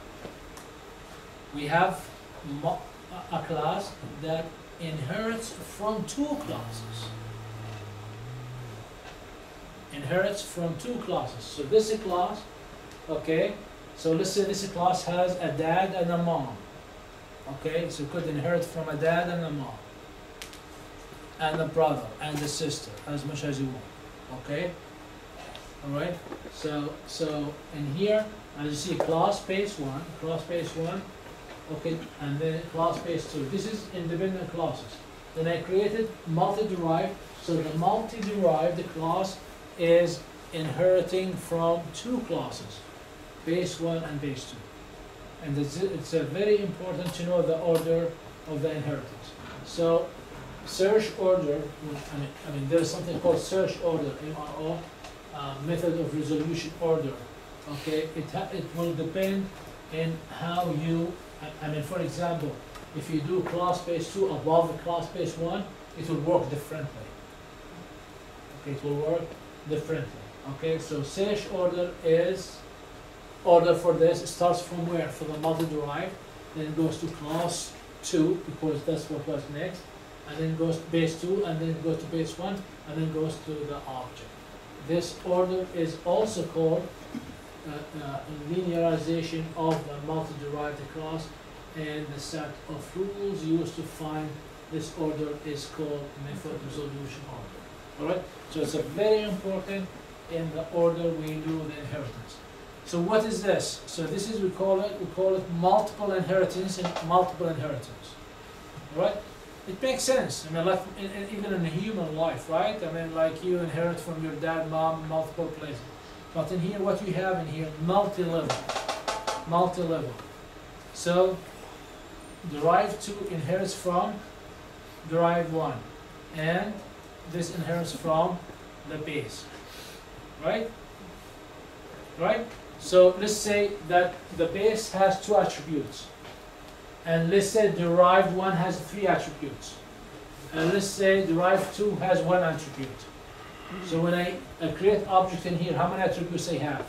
We have a- class that inherits from two classes. Inherits from two classes. So this is a class, okay? So let's say this class has a dad and a mom. Okay, so it could inherit from a dad and a mom. and a brother and a sister as much as you want. Okay? Alright? So so in here as you see class base one, class base one, okay, and then class base two. This is independent classes. Then I created multi-derived, so the multi-derived class is inheriting from two classes, base one and base two. And it's, it's very important to know the order of the inheritance. So search order, I mean, I mean there's something called search order, MRO, uh, method of resolution order. Okay, it, it will depend in how you, I, I mean, for example, if you do class base two above the class base one, it will work differently. Okay, it will work differently. Okay, so search order is order for this starts from where? From the multi-derived, then goes to class two because that's what was next, and then goes to base two, and then goes to base one, and then goes to the object. This order is also called uh, uh, linearization of the multi-derived class, and the set of rules used to find this order is called method resolution order. All right, so it's a very important in the order we do the inheritance. So what is this? So this is we call it we call it multiple inheritance and multiple inheritance. right? It makes sense. I mean, like in, in, even in human life, right? I mean, like you inherit from your dad, mom, multiple places. But in here, what you have in here, multi-level, multi-level. So derived two inherits from derived one, and this inherits from the base, right? Right? So let's say that the base has two attributes. And let's say derived one has three attributes. And let's say derived two has one attribute. So when I, I create object in here, how many attributes I have?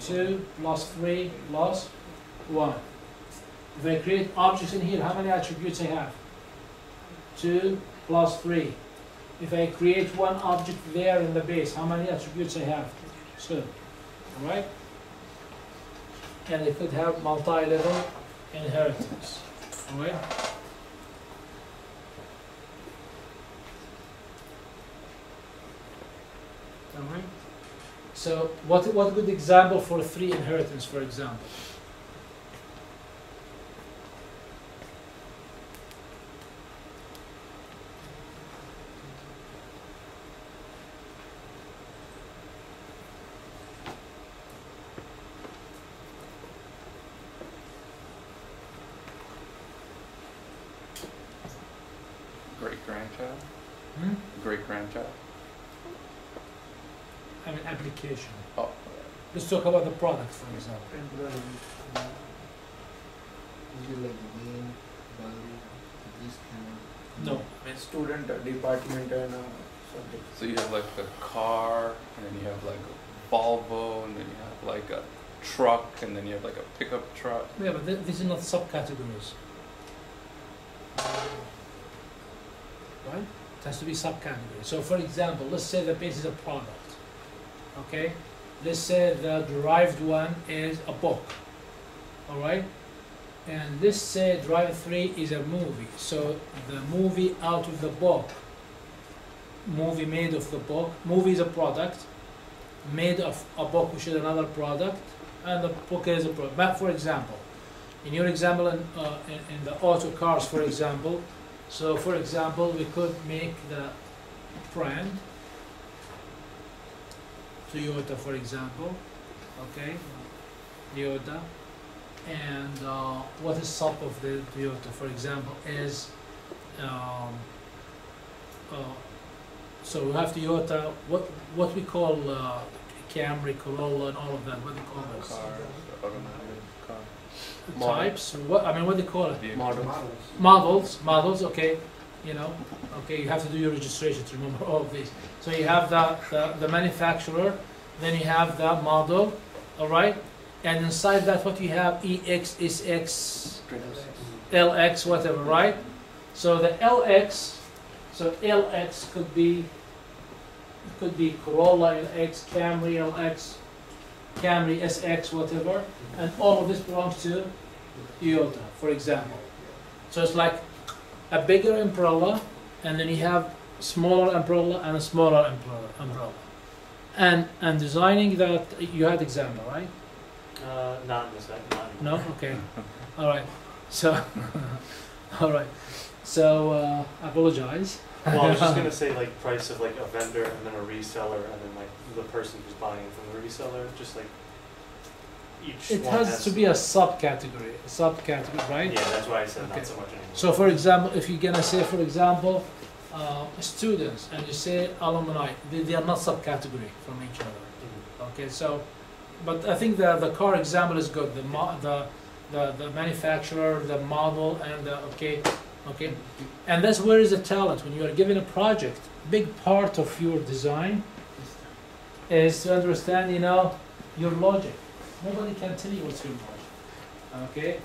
Two plus three plus one. If I create objects in here, how many attributes I have? Two plus three. If I create one object there in the base, how many attributes I have? Two. Alright? And it could have multi-level inheritance. Alright? Alright? So what what good example for three inheritance, for example? Great grandchild? Hmm? Great grandchild? I mean application. Oh, Let's talk about the product, for example. Is it like name, value, this kind of? No. I mean, student, uh, department, and uh, subject. so you have like a car, and then you have like a Volvo, and then you have like a truck, and then you have like a pickup truck. Yeah, but th- these are not subcategories. Right? It has to be subcategory. So for example, let's say the base is a product. Okay? Let's say the derived one is a book. Alright? And let's say derived three is a movie. So the movie out of the book. Movie made of the book. Movie is a product. Made of a book which is another product. And the book is a product. But for example, in your example in, uh, in, in the auto cars, for example, so for example, we could make the brand Toyota, for example, okay, Toyota, and uh, what is top of the Toyota, for example, is um, uh, so we have Toyota, what what we call uh, Camry, Corolla, and all of that. What do you call those? Car, automatic car. Model. Types. What I mean, what do you call it? Vehicle. Model. models, models, okay, you know, okay, you have to do your registration to remember all of these. So you have the, the, the manufacturer, then you have the model, all right, and inside that what you have EX, SX, LX, whatever, right? So the LX, so LX could be, could be Corolla LX, Camry LX, Camry SX, whatever, and all of this belongs to Toyota, for example. So it's like a bigger umbrella and then you have smaller umbrella and a smaller umbrella. umbrella. And and designing that, you had example, right? Uh, not not No? Okay. All right. So, all right. So, uh, I apologize. Well, I was just gonna say like price of like a vendor and then a reseller and then like the person who's buying from the reseller, just like each It one has to be a subcategory, a subcategory, right? Yeah, that's why I said Okay. not so much anymore. So, for example, if you're gonna say, for example, uh, students, and you say alumni, they, they are not subcategory from each other. Mhm. Okay, so, but I think the the car example is good. The mo- the the, the manufacturer, the model, and the okay, okay, and that's where is the talent. When you are given a project, big part of your design is to understand, you know, your logic. Nobody can tell you what's your logic. Okay,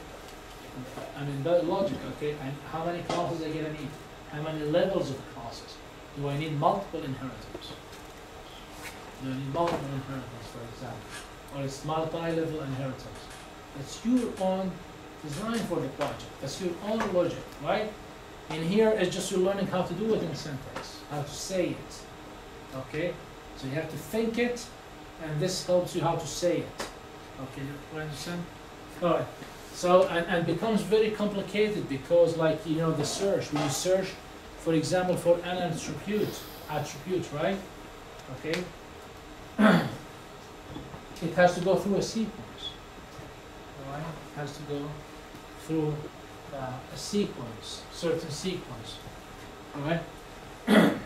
I mean the logic. Okay, and how many classes I gonna need? How many levels of classes? Do I need multiple inheritors? Do I need multiple inheritors, for example? Or it's multi-level inheritance? That's your own design for the project. That's your own logic, right? In here, it's just you're learning how to do it in sentence, how to say it. Okay? So you have to think it, and this helps you how to say it. Okay, you understand? All right. So, and, and becomes very complicated because, like, you know, the search, when you search, for example, for an attribute, attribute, right? Okay? it has to go through a sequence. Alright? It has to go through uh, a sequence, certain sequence. Alright?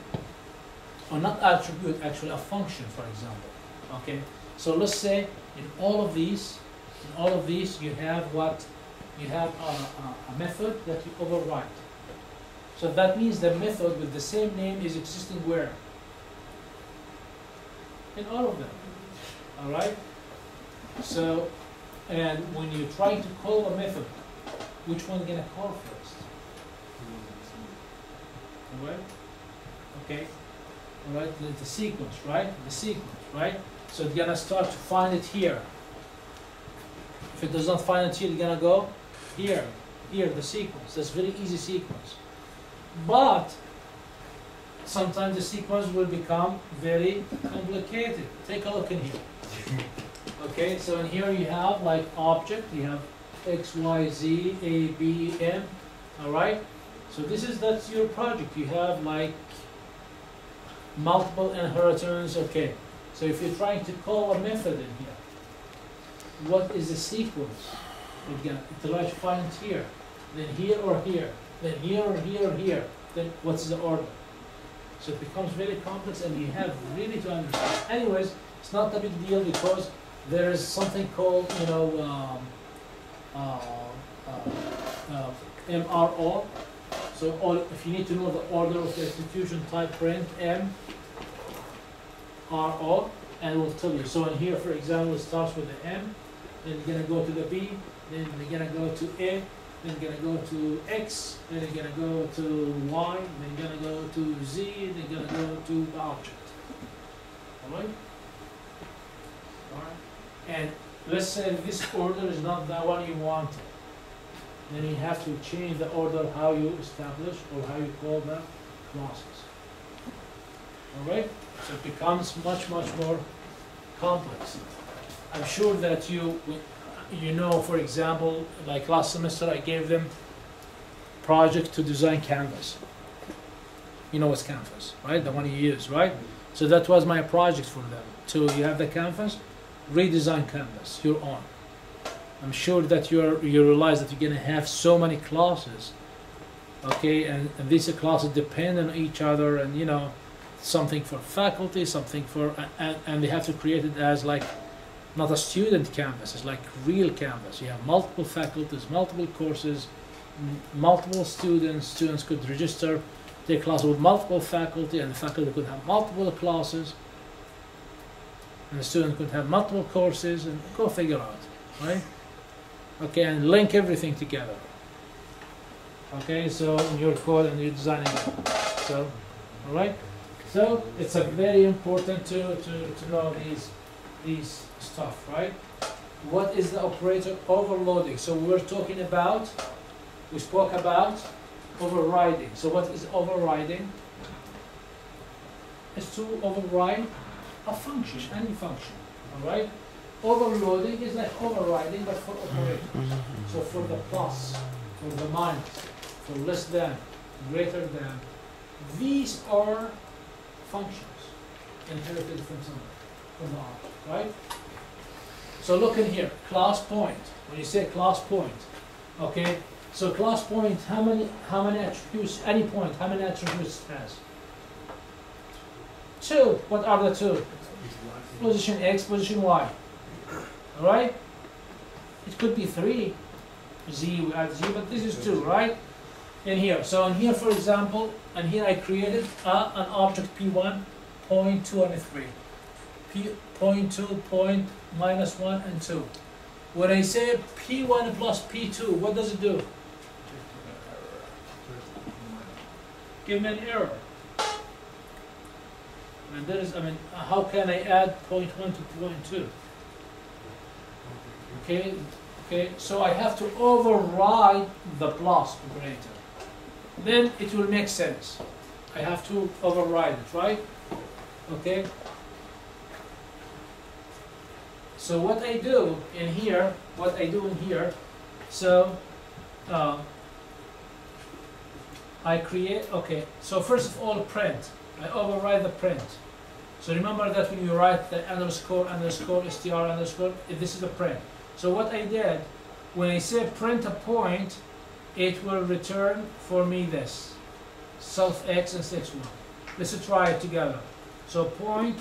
or not attribute, actually a function, for example. Okay? So let's say in all of these, in all of these, you have what? You have a, a, a method that you override. So that means the method with the same name is existing where? In all of them. Alright? So, and when you're trying to call a method, which one gonna call first? Alright? Okay? Alright, the, the sequence, right? The sequence, right? So it's gonna start to find it here. If it does not find it here, it's gonna go here, here, the sequence. That's very easy sequence. But sometimes the sequence will become very complicated. Take a look in here. Okay, so in here you have like object, you have X, Y, Z, A, B, M, alright? So this is, that's your project. You have like multiple inheritance, okay. So if you're trying to call a method in here, what is the sequence? You're gonna try to find here, then here or here, then here or here or here, then what's the order? So it becomes very complex and you have really to understand. Anyways, it's not a big deal because there is something called, you know, um, uh, uh, uh, MRO. So all, if you need to know the order of the execution type print M, R, O, and it will tell you. So in here, for example, it starts with the M, then you're gonna go to the B, then you're gonna go to A, then you're gonna go to X, then you're gonna go to Y, then you're gonna go to Z, then you're gonna go to the object. Alright? Alright? And let's say this order is not the one you wanted. Then you have to change the order how you establish or how you call the classes. Alright? So it becomes much, much more complex. I'm sure that you, you know, for example, like last semester I gave them project to design canvas. You know what's canvas, right? The one you use, right? So that was my project for them. So you have the canvas, redesign canvas, your own. I'm sure that you're, you realize that you're gonna have so many classes, okay, and, and these classes depend on each other, and you know, something for faculty, something for, and, and they have to create it as like not a student canvas, it's like real canvas. You have multiple faculties, multiple courses, multiple students. Students could register their class with multiple faculty, and the faculty could have multiple classes, and the student could have multiple courses, and go figure out, right? Okay, and link everything together. Okay, so in your code and you're designing it. So, all right. So it's a very important to, to, to know these these stuff, right? What is the operator overloading? So we're talking about, we spoke about overriding. So what is overriding? Is to override a function, any function, all right? Overloading is like overriding, but for operators. So for the plus, for the minus, for less than, greater than, these are functions inherited from somewhere, from the object, right? So look in here, class point. When you say class point, okay? So class point, how many how many attributes? Any point, how many attributes it has? Two. What are the two? Position x, position y. All right. It could be three. Z, we add z, but this is two, right? In here. So in here, for example, and here I created an object p1, point two and three. P point two, point minus one and two. When I say p1 plus p2, what does it do? Give me an error. And there is, I mean, how can I add point one to point two? Okay, okay, so I have to override the plus operator. Then it will make sense. I have to override it, right? Okay? So what I do in here, what I do in here, so uh, I create, okay, so first of all print, I override the print. So remember that when you write the underscore, underscore, str, underscore, this is the print. So what I did, when I say print a point, it will return for me this, self x and sex 1. Let's try it together. So point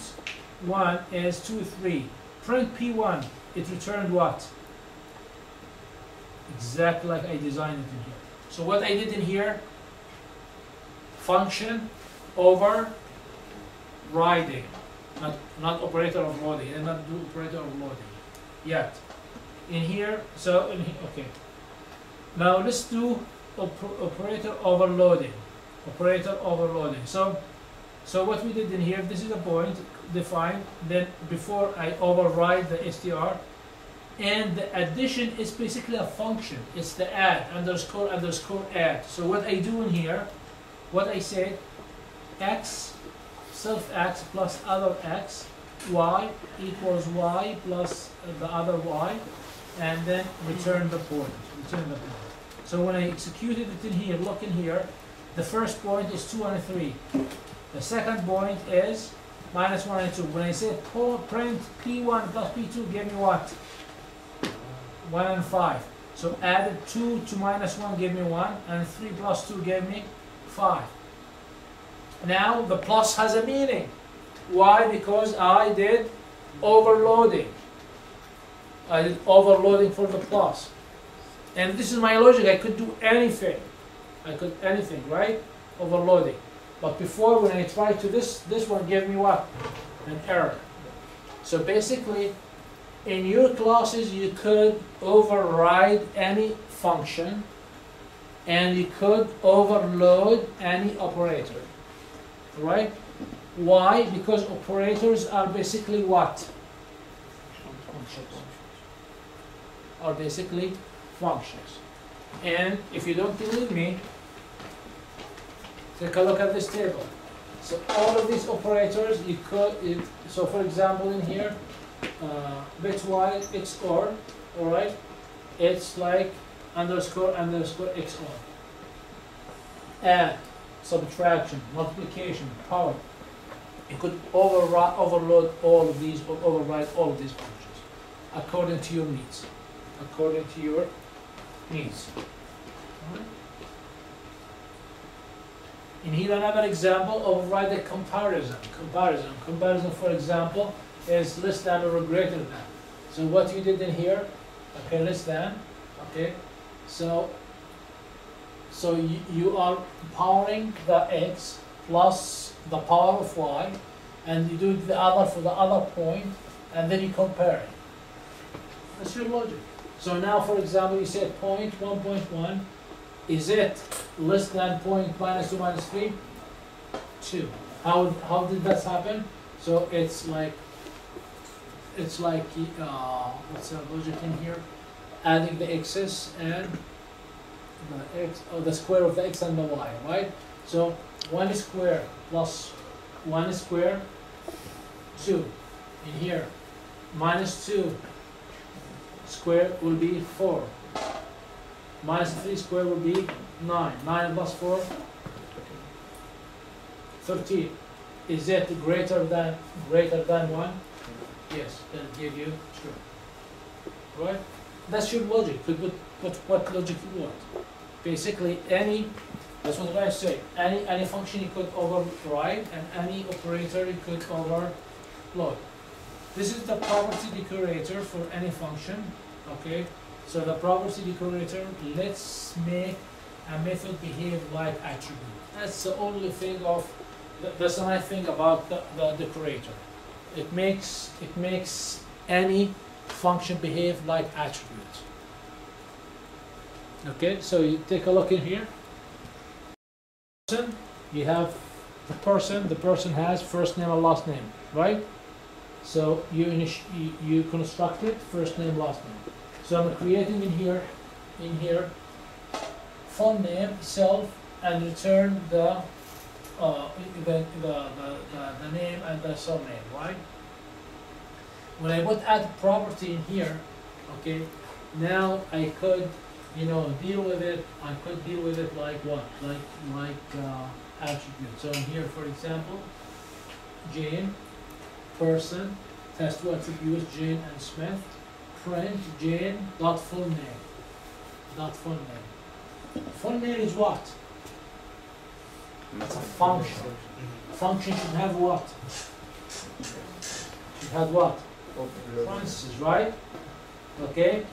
1 is 2, 3. Print P1, it returned what? Exactly like I designed it in here. So what I did in here, function over riding, not, not operator overloading, and not do operator overloading yet. In here, so in he, okay. Now let's do oper operator overloading. Operator overloading. So, so what we did in here, this is a point defined. Then before I override the str, and the addition is basically a function. It's the add underscore underscore add. So what I do in here, what I say, x self x plus other x, y equals y plus the other y, and then return the point. Return the point. So when I executed it in here, look in here, the first point is 2 and 3. The second point is minus 1 and 2. When I say print P1 plus P2, give me what? 1 and 5. So added 2 to minus 1 gave me 1, and 3 plus 2 gave me 5. Now the plus has a meaning. Why? Because I did overloading. I did overloading for the plus. And this is my logic. I could do anything. I could anything, right? Overloading. But before, when I tried to this, this one gave me what? An error. So basically, in your classes, you could override any function, and you could overload any operator. Right? Why? Because operators are basically what? Functions. Are basically functions. And if you don't believe me, take a look at this table. So all of these operators, you could, so for example in here, uh, bitwise XOR, all right, it's like underscore underscore XOR. Add, subtraction, multiplication, power. You could override, overload all of these, or override all of these functions according to your needs, according to your needs. In here I have an example, override the comparison. Comparison. Comparison, for example, is less than or greater than. So what you did in here, okay, less than, okay. So so you, you are powering the x plus the power of y, and you do the other for the other point, and then you compare it. That's your logic. So now, for example, you said point 1.1, is it less than point minus 2 minus 3? 2. How, how did that happen? So it's like, it's like, uh, what's the logic in here? Adding the x's and the x, or the square of the x and the y, right? So one square plus one square, two. In here, minus two square will be four. Minus three square will be nine. Nine 4, 13. Is that greater than greater than one? Yes, then give you true. Right? That's your logic. But what, what, what logic you want? Basically, any, that's what I say, any, any function you could override and any operator you could overload. This is the property decorator for any function, okay? So the property decorator, let's make a method behave like attribute. That's the only thing of, that's the nice thing about the, the decorator. It makes, it makes any function behave like attribute. Okay, so you take a look in here. Person, you have the person, the person has first name and last name, right? So you, you, you constructed first name, last name. So I'm creating in here, in here, full name, self, and return the, uh, the, the, the, the, name and the surname, right? When I put add property in here, okay, now I could, you know, deal with it, I could deal with it like what? Like, like, uh, attribute. So in here, for example, Jane, person, test two attributes, Jane and Smith, print Jane dot full name, dot full name. Full name is what? It's a function. Function should have what? Should have what? Parentheses, right? Okay?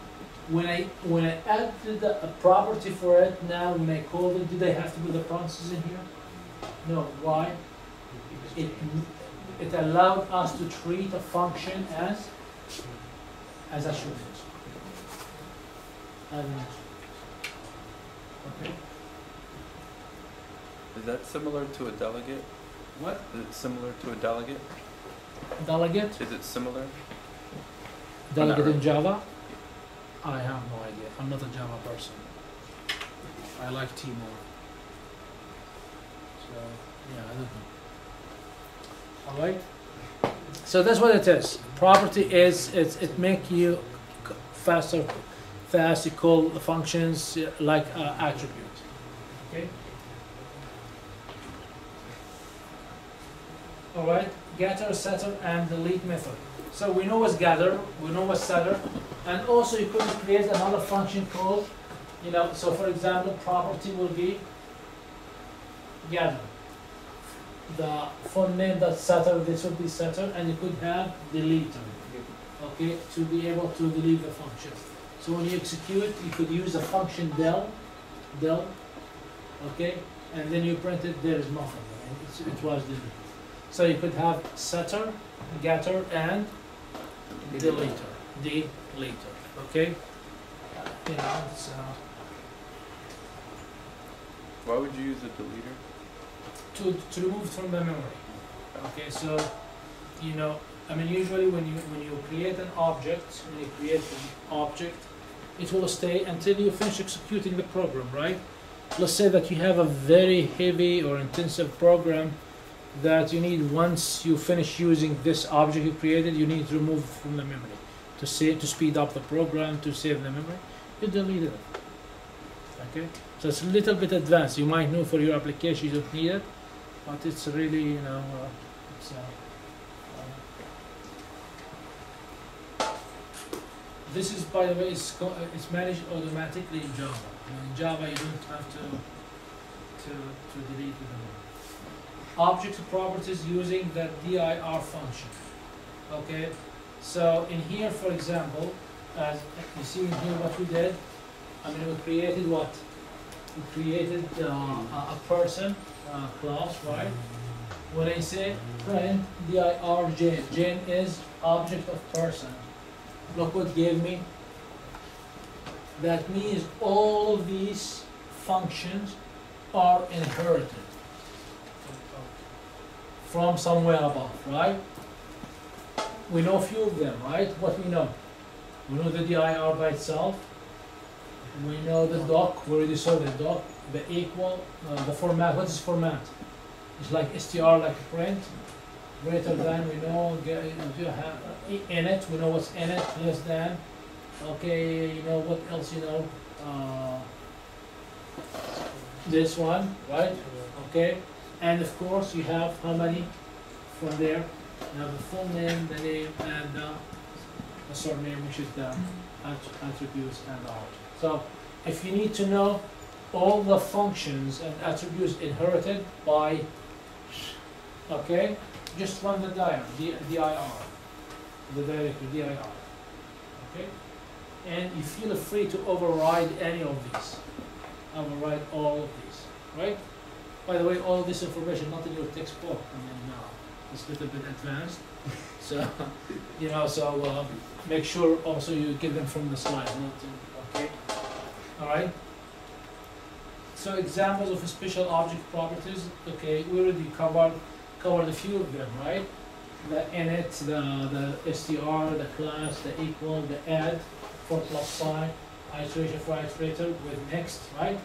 When I when I added a a property for it, now when I called it, did I have to put the parentheses in here? No. Why? It it allowed us to treat a function as as a should. Okay? Is that similar to a delegate? What? Is it similar to a delegate? Delegate? Is it similar? Delegate really. in Java? I have no idea. I'm not a Java person. I like T more. So, yeah, I don't know. Alright? So that's what it is. Property is, it's, it make you faster, fast, you call functions uh, like uh, attribute. Okay? Alright, getter, setter, and delete method. So we know what's getter, we know what's setter, and also you could create another function called, you know, so for example, property will be getter. The font name that setter, this will be setter, and you could have deleter, okay, to be able to delete the function. So when you execute, you could use the function del, del, okay, and then you print it, there is nothing, it's, it was deleted. So you could have setter, getter, and deleter, deleter, okay? You know, uh, Why would you use a deleter? To, to remove from the memory. Okay, so, you know, I mean, usually when you, when you create an object, when you create an object, it will stay until you finish executing the program, right? Let's say that you have a very heavy or intensive program that you need, once you finish using this object you created, you need to remove from the memory. To save, to speed up the program, to save the memory, you delete it. Okay? So it's a little bit advanced. You might know for your application you don't need it, but it's really, you know, uh, it's, uh, uh, this is, by the way, it's, uh, it's managed automatically in Java. In Java, you don't have to to to delete it. Object properties using the dir function. Okay, so in here, for example, as you see in here, what we did, I mean, we created what? Created uh, a, person uh, class, right? When I say print dir Jane, is object of person. Look what gave me. That means all of these functions are inherited from somewhere above, right? We know few of them, right? What we know? We know the dir by itself. We know the doc, we already saw the doc, the equal, uh, the format, what is format? It's like str, like print, greater than, we know, ge- do you have, uh, init, we know what's init, less than. Okay, you know, what else you know, uh, this one, right? Okay, and of course, you have how many from there? You have the full name, the name, and uh, the surname, which is the att- attributes and the object. So, if you need to know all the functions and attributes inherited by, okay, just run the diagram, D- dir, the directory dir, okay? And you feel free to override any of these, override all of these, right? By the way, all this information not in your textbook, I mean, uh, it's a little bit advanced, so, you know, so, uh, make sure also you get them from the slide, not, okay? All right? So examples of special object properties, okay, we already covered, covered a few of them, right? The init, the, the str, the class, the equal, the add, for plus sign, iteration for iterator with next, right?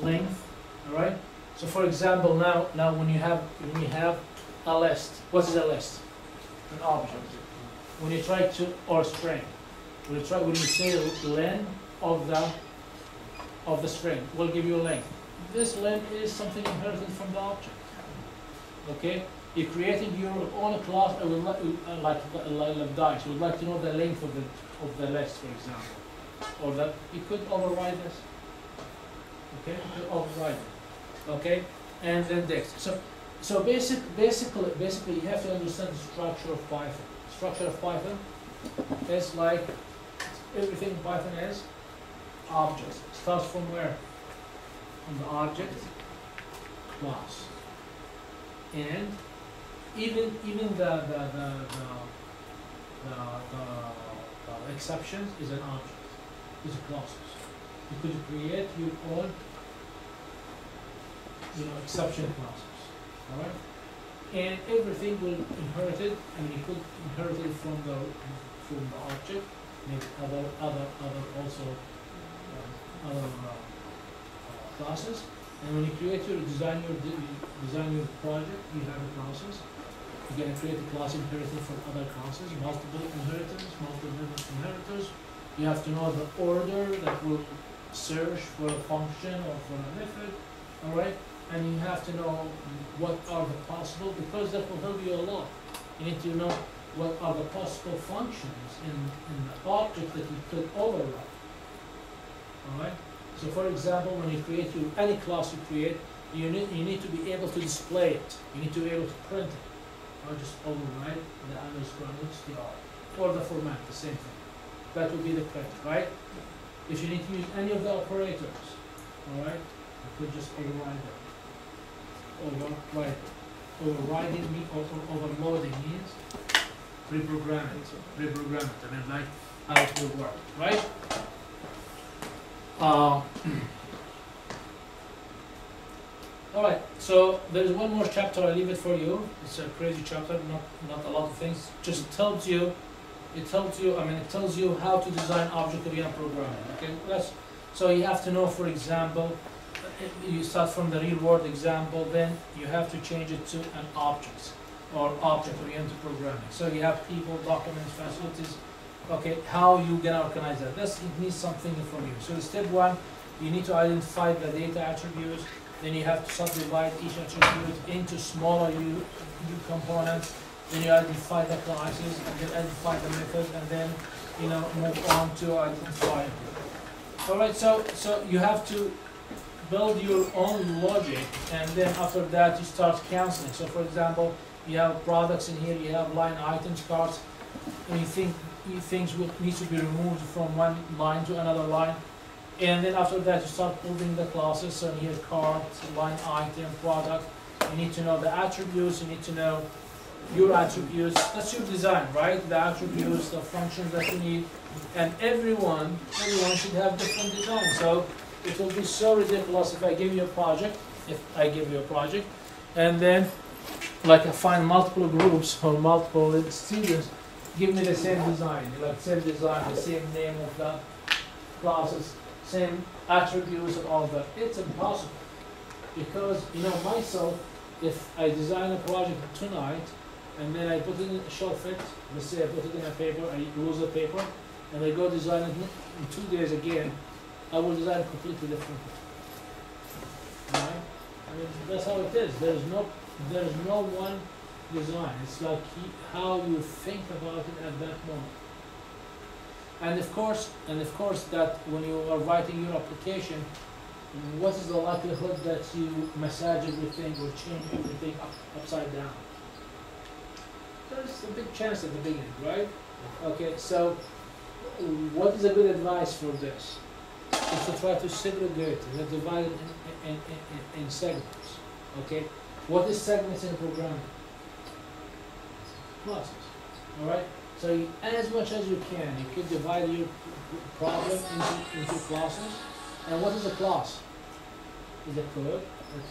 Length, all right? So for example, now, now when you have, when you have a list, what is a list? An object. When you try to, or string, when you try, when you say len of the, of the string, will give you a length. This length is something inherited from the object. Okay? You created your own class, I would like, uh, like, like, like dice, you would like to know the length of the, of the list, for example. Or that, you could override this. Okay, you could override it. Okay? And then next. So, so basic, basically, basically you have to understand the structure of Python. Structure of Python is like everything Python is objects. Starts from where? From the object class. And even even the the the the, the, the, the exceptions is an object. Is classes. You could create your own you know exception classes. Alright? And everything will inherit inherited and you could inherit it from the from the object, make other other other also uh, classes. And when you create your design your design your project, you have a classes. You can create a class inherited from other classes, multiple inheritors, multiple inheritors. You have to know the order that will search for a function or for a method. All right, and you have to know what are the possible because that will help you a lot. You need to know what are the possible functions in, in the object that you could override. All right. So, for example, when you create your, any class you create, you need you need to be able to display it. You need to be able to print it, or just override the underscore str or the format, the same thing. That would be the print, right? If you need to use any of the operators, all right, you could just override them. Override. Overriding me or, overloading means reprogram it, reprogram it, I mean like how it will work, right? Uh, all right, so there's one more chapter. I leave it for you. It's a crazy chapter, not not a lot of things. Just tells you, it tells you. I mean, it tells you how to design object-oriented programming. Okay, that's so you have to know. For example, you start from the real-world example, then you have to change it to an object or object-oriented programming. So you have people, documents, facilities. Okay, how you gonna organize that? That's it needs something from you. So step one, you need to identify the data attributes. Then you have to subdivide each attribute into smaller u, u components. Then you identify the classes, and then identify the methods, and then you know move on to identify. All right, so so you have to build your own logic, and then after that you start canceling. So for example, you have products in here, you have line items, cards, and you think you things will need to be removed from one line to another line. And then after that, you start building the classes. So here, card, line item, product. You need to know the attributes. You need to know your attributes. That's your design, right? The attributes, the functions that you need. And everyone, everyone should have different designs. So it will be so ridiculous if I give you a project, if I give you a project, and then like I find multiple groups or multiple students give me the same design, like same design, the same name of the classes, same attributes and all that. It's impossible. Because, you know, myself, if I design a project tonight, and then I put it in a shelf it, let's say I put it in a paper, I lose the paper, and I go design it in two days again, I will design completely differently. Right? I mean, that's how it is. There's no, there's no one design. It's like how you think about it at that moment. And of course, and of course, that when you are writing your application, what is the likelihood that you massage everything or change everything up, upside down? There's a big chance at the beginning, right? Okay, so what is a good advice for this? Is to try to segregate it, divide it in, in, in, in segments. Okay, what is segments in programming? Classes. All right. So you, as much as you can, you can divide your problem into, into classes. And what is a class? Is a code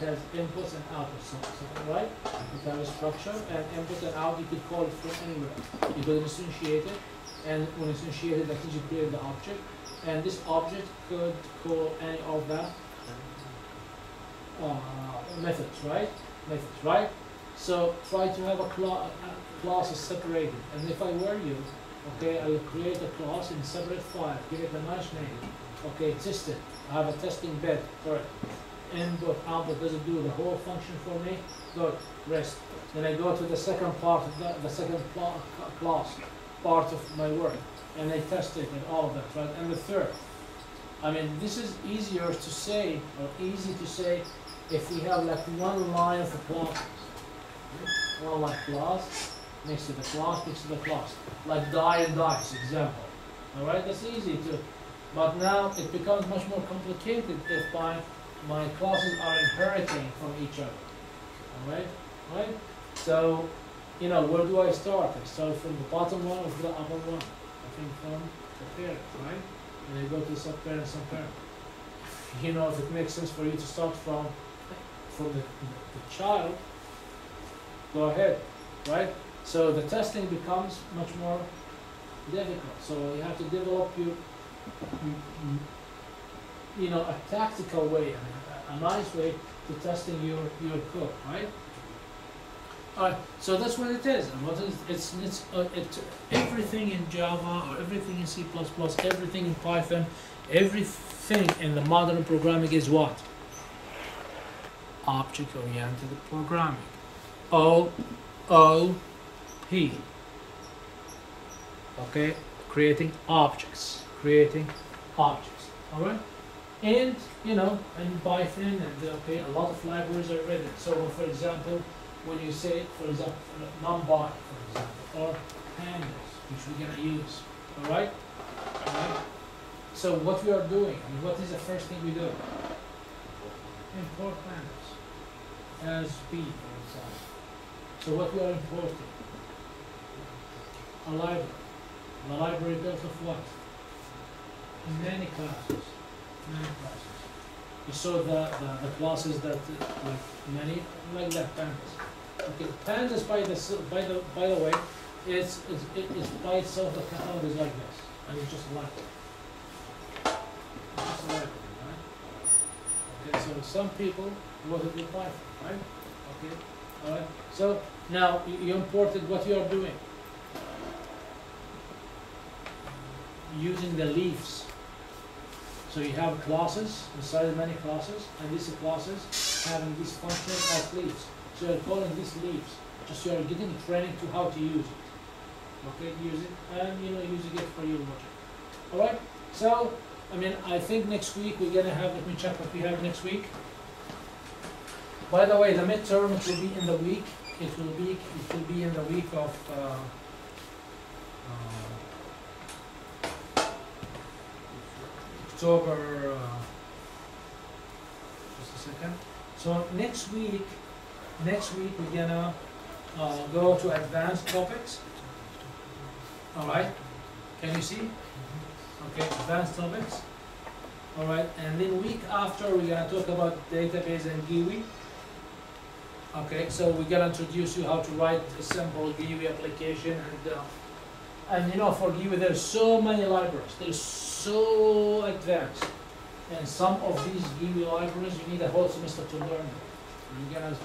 that has inputs and outputs, so, so, right? It has a structure and input and out. You could call it from anywhere. You could instantiate it, and when instantiated, that means you create the object. And this object could call any of the uh, methods, right? Methods, right? So try to have a, cla- a class is separated. And if I were you, okay, I will create a class in separate file, give it a nice name. Okay, system. I have a testing bed for it. Input, output, does it do the whole function for me? Good, rest. Then I go to the second part of the, the second class, part of my work, and I test it and all of that, right? And the third. I mean, this is easier to say, or easy to say, if we have like one line of the class. One line class, next to the class, next to the class. Like die and dice example. Alright, that's easy to, but now it becomes much more complicated if my, my classes are inheriting from each other. Alright, right? So, you know, where do I start? I start from the bottom one or the upper one? I think from the parent, right? And I go to the subparent, subparent. You know, if it makes sense for you to start from, from the, the child, go ahead, right? So the testing becomes much more difficult. So you have to develop your, you know, a tactical way, a, a nice way to testing your, your code, right? Alright, so that's what it is. And what is it's it's uh, it everything in Java or everything in C++, everything in Python, everything in the modern programming is what? Object-oriented programming. O O P. Okay, creating objects, creating objects. All right, and you know, in Python and okay, a lot of libraries are written. So, for example, when you say, for example, NumPy, for example, or pandas, which we're gonna use. All right, all right. So, what we are doing, mean, what is the first thing we do? Import pandas as B, for example. So what we are importing? A library. The library built of what? Many classes. Many classes. You saw the, the, the classes that like many like that pandas. Okay, pandas by the by the by the way, it's it's, it's by itself the catalog is like this. And it's just a library. Just a library, right? Okay, so some people it with Python, right? Okay, all right. So now you imported what you are doing. Using the leaves. So you have classes inside many classes, and these classes having these functions as leaves. So you're calling these leaves. Just you are getting training to how to use it. Okay, use it, and you know using it for your logic. All right. So I mean, I think next week we're gonna have. Let me check what we have next week. By the way, the midterm will be in the week. It will be it will be in the week of uh, October. Uh, just a second. So next week, next week we're gonna uh, go to advanced topics. All right. Can you see? Okay, advanced topics. All right, and then week after we're gonna talk about database and GUI. Okay, so we're gonna introduce you how to write a simple GUI application and uh, and you know for GUI there's so many libraries. They're so advanced. And some of these GUI libraries, you need a whole semester to learn. You're gonna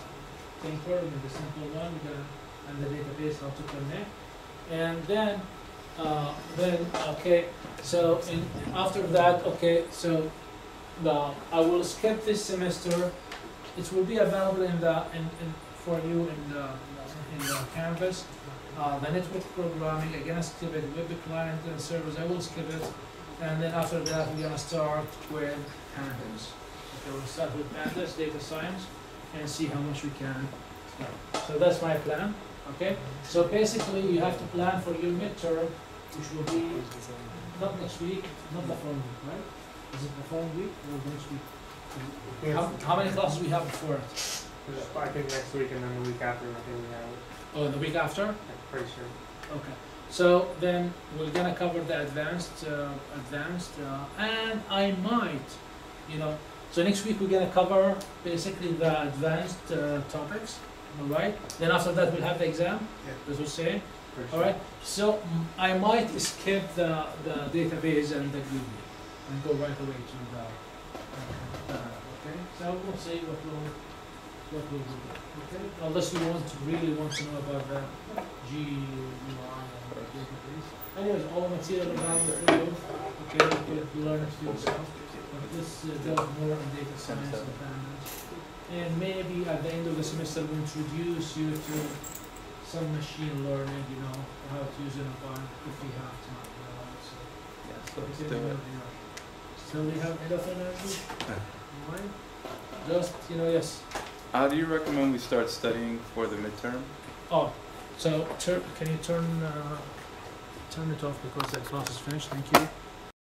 tinker with the simple one, you're gonna, and the database, how to connect. And then, uh, then, okay, so in, after that, okay, so the, I will skip this semester. It will be available in the, in, in, for you in the, in the Canvas. Uh, the network programming, gonna skip it, web client and servers, I will skip it. And then after that, we're gonna start with pandas. Okay, we'll start with pandas, data science, and see how much we can start. So that's my plan, okay? So basically, you have to plan for your midterm, which will be not next week, not the following week, right? Is it the following week or the next week? How, how many classes we have before it? I think next week and then the week after, I think we have it. Oh, the week after? I'm pretty sure. Okay, so then we're gonna cover the advanced, uh, advanced, uh, and I might, you know, so next week we're gonna cover basically the advanced, uh, topics, alright? Then after that we'll have the exam, as we say, sure. alright? So I might skip the, the database and the GUI and go right away to the, uh, okay? So we'll see what we'll, what we'll do, okay? Unless you want to, really want to know about the GUI and the database. Anyways, all the material about the field, okay, you can learn it for yourself. But this uh, delve more in data science and pandas. And maybe at the end of the semester, we'll introduce you to some machine learning, you know, how to use it upon if we have time, you know, so. Yes, we let's can do do it. you know. So we have enough energy? Alright, just, you know, yes, How do you recommend we start studying for the midterm? oh, so tur- can you turn, uh, turn it off because the class is finished, thank you.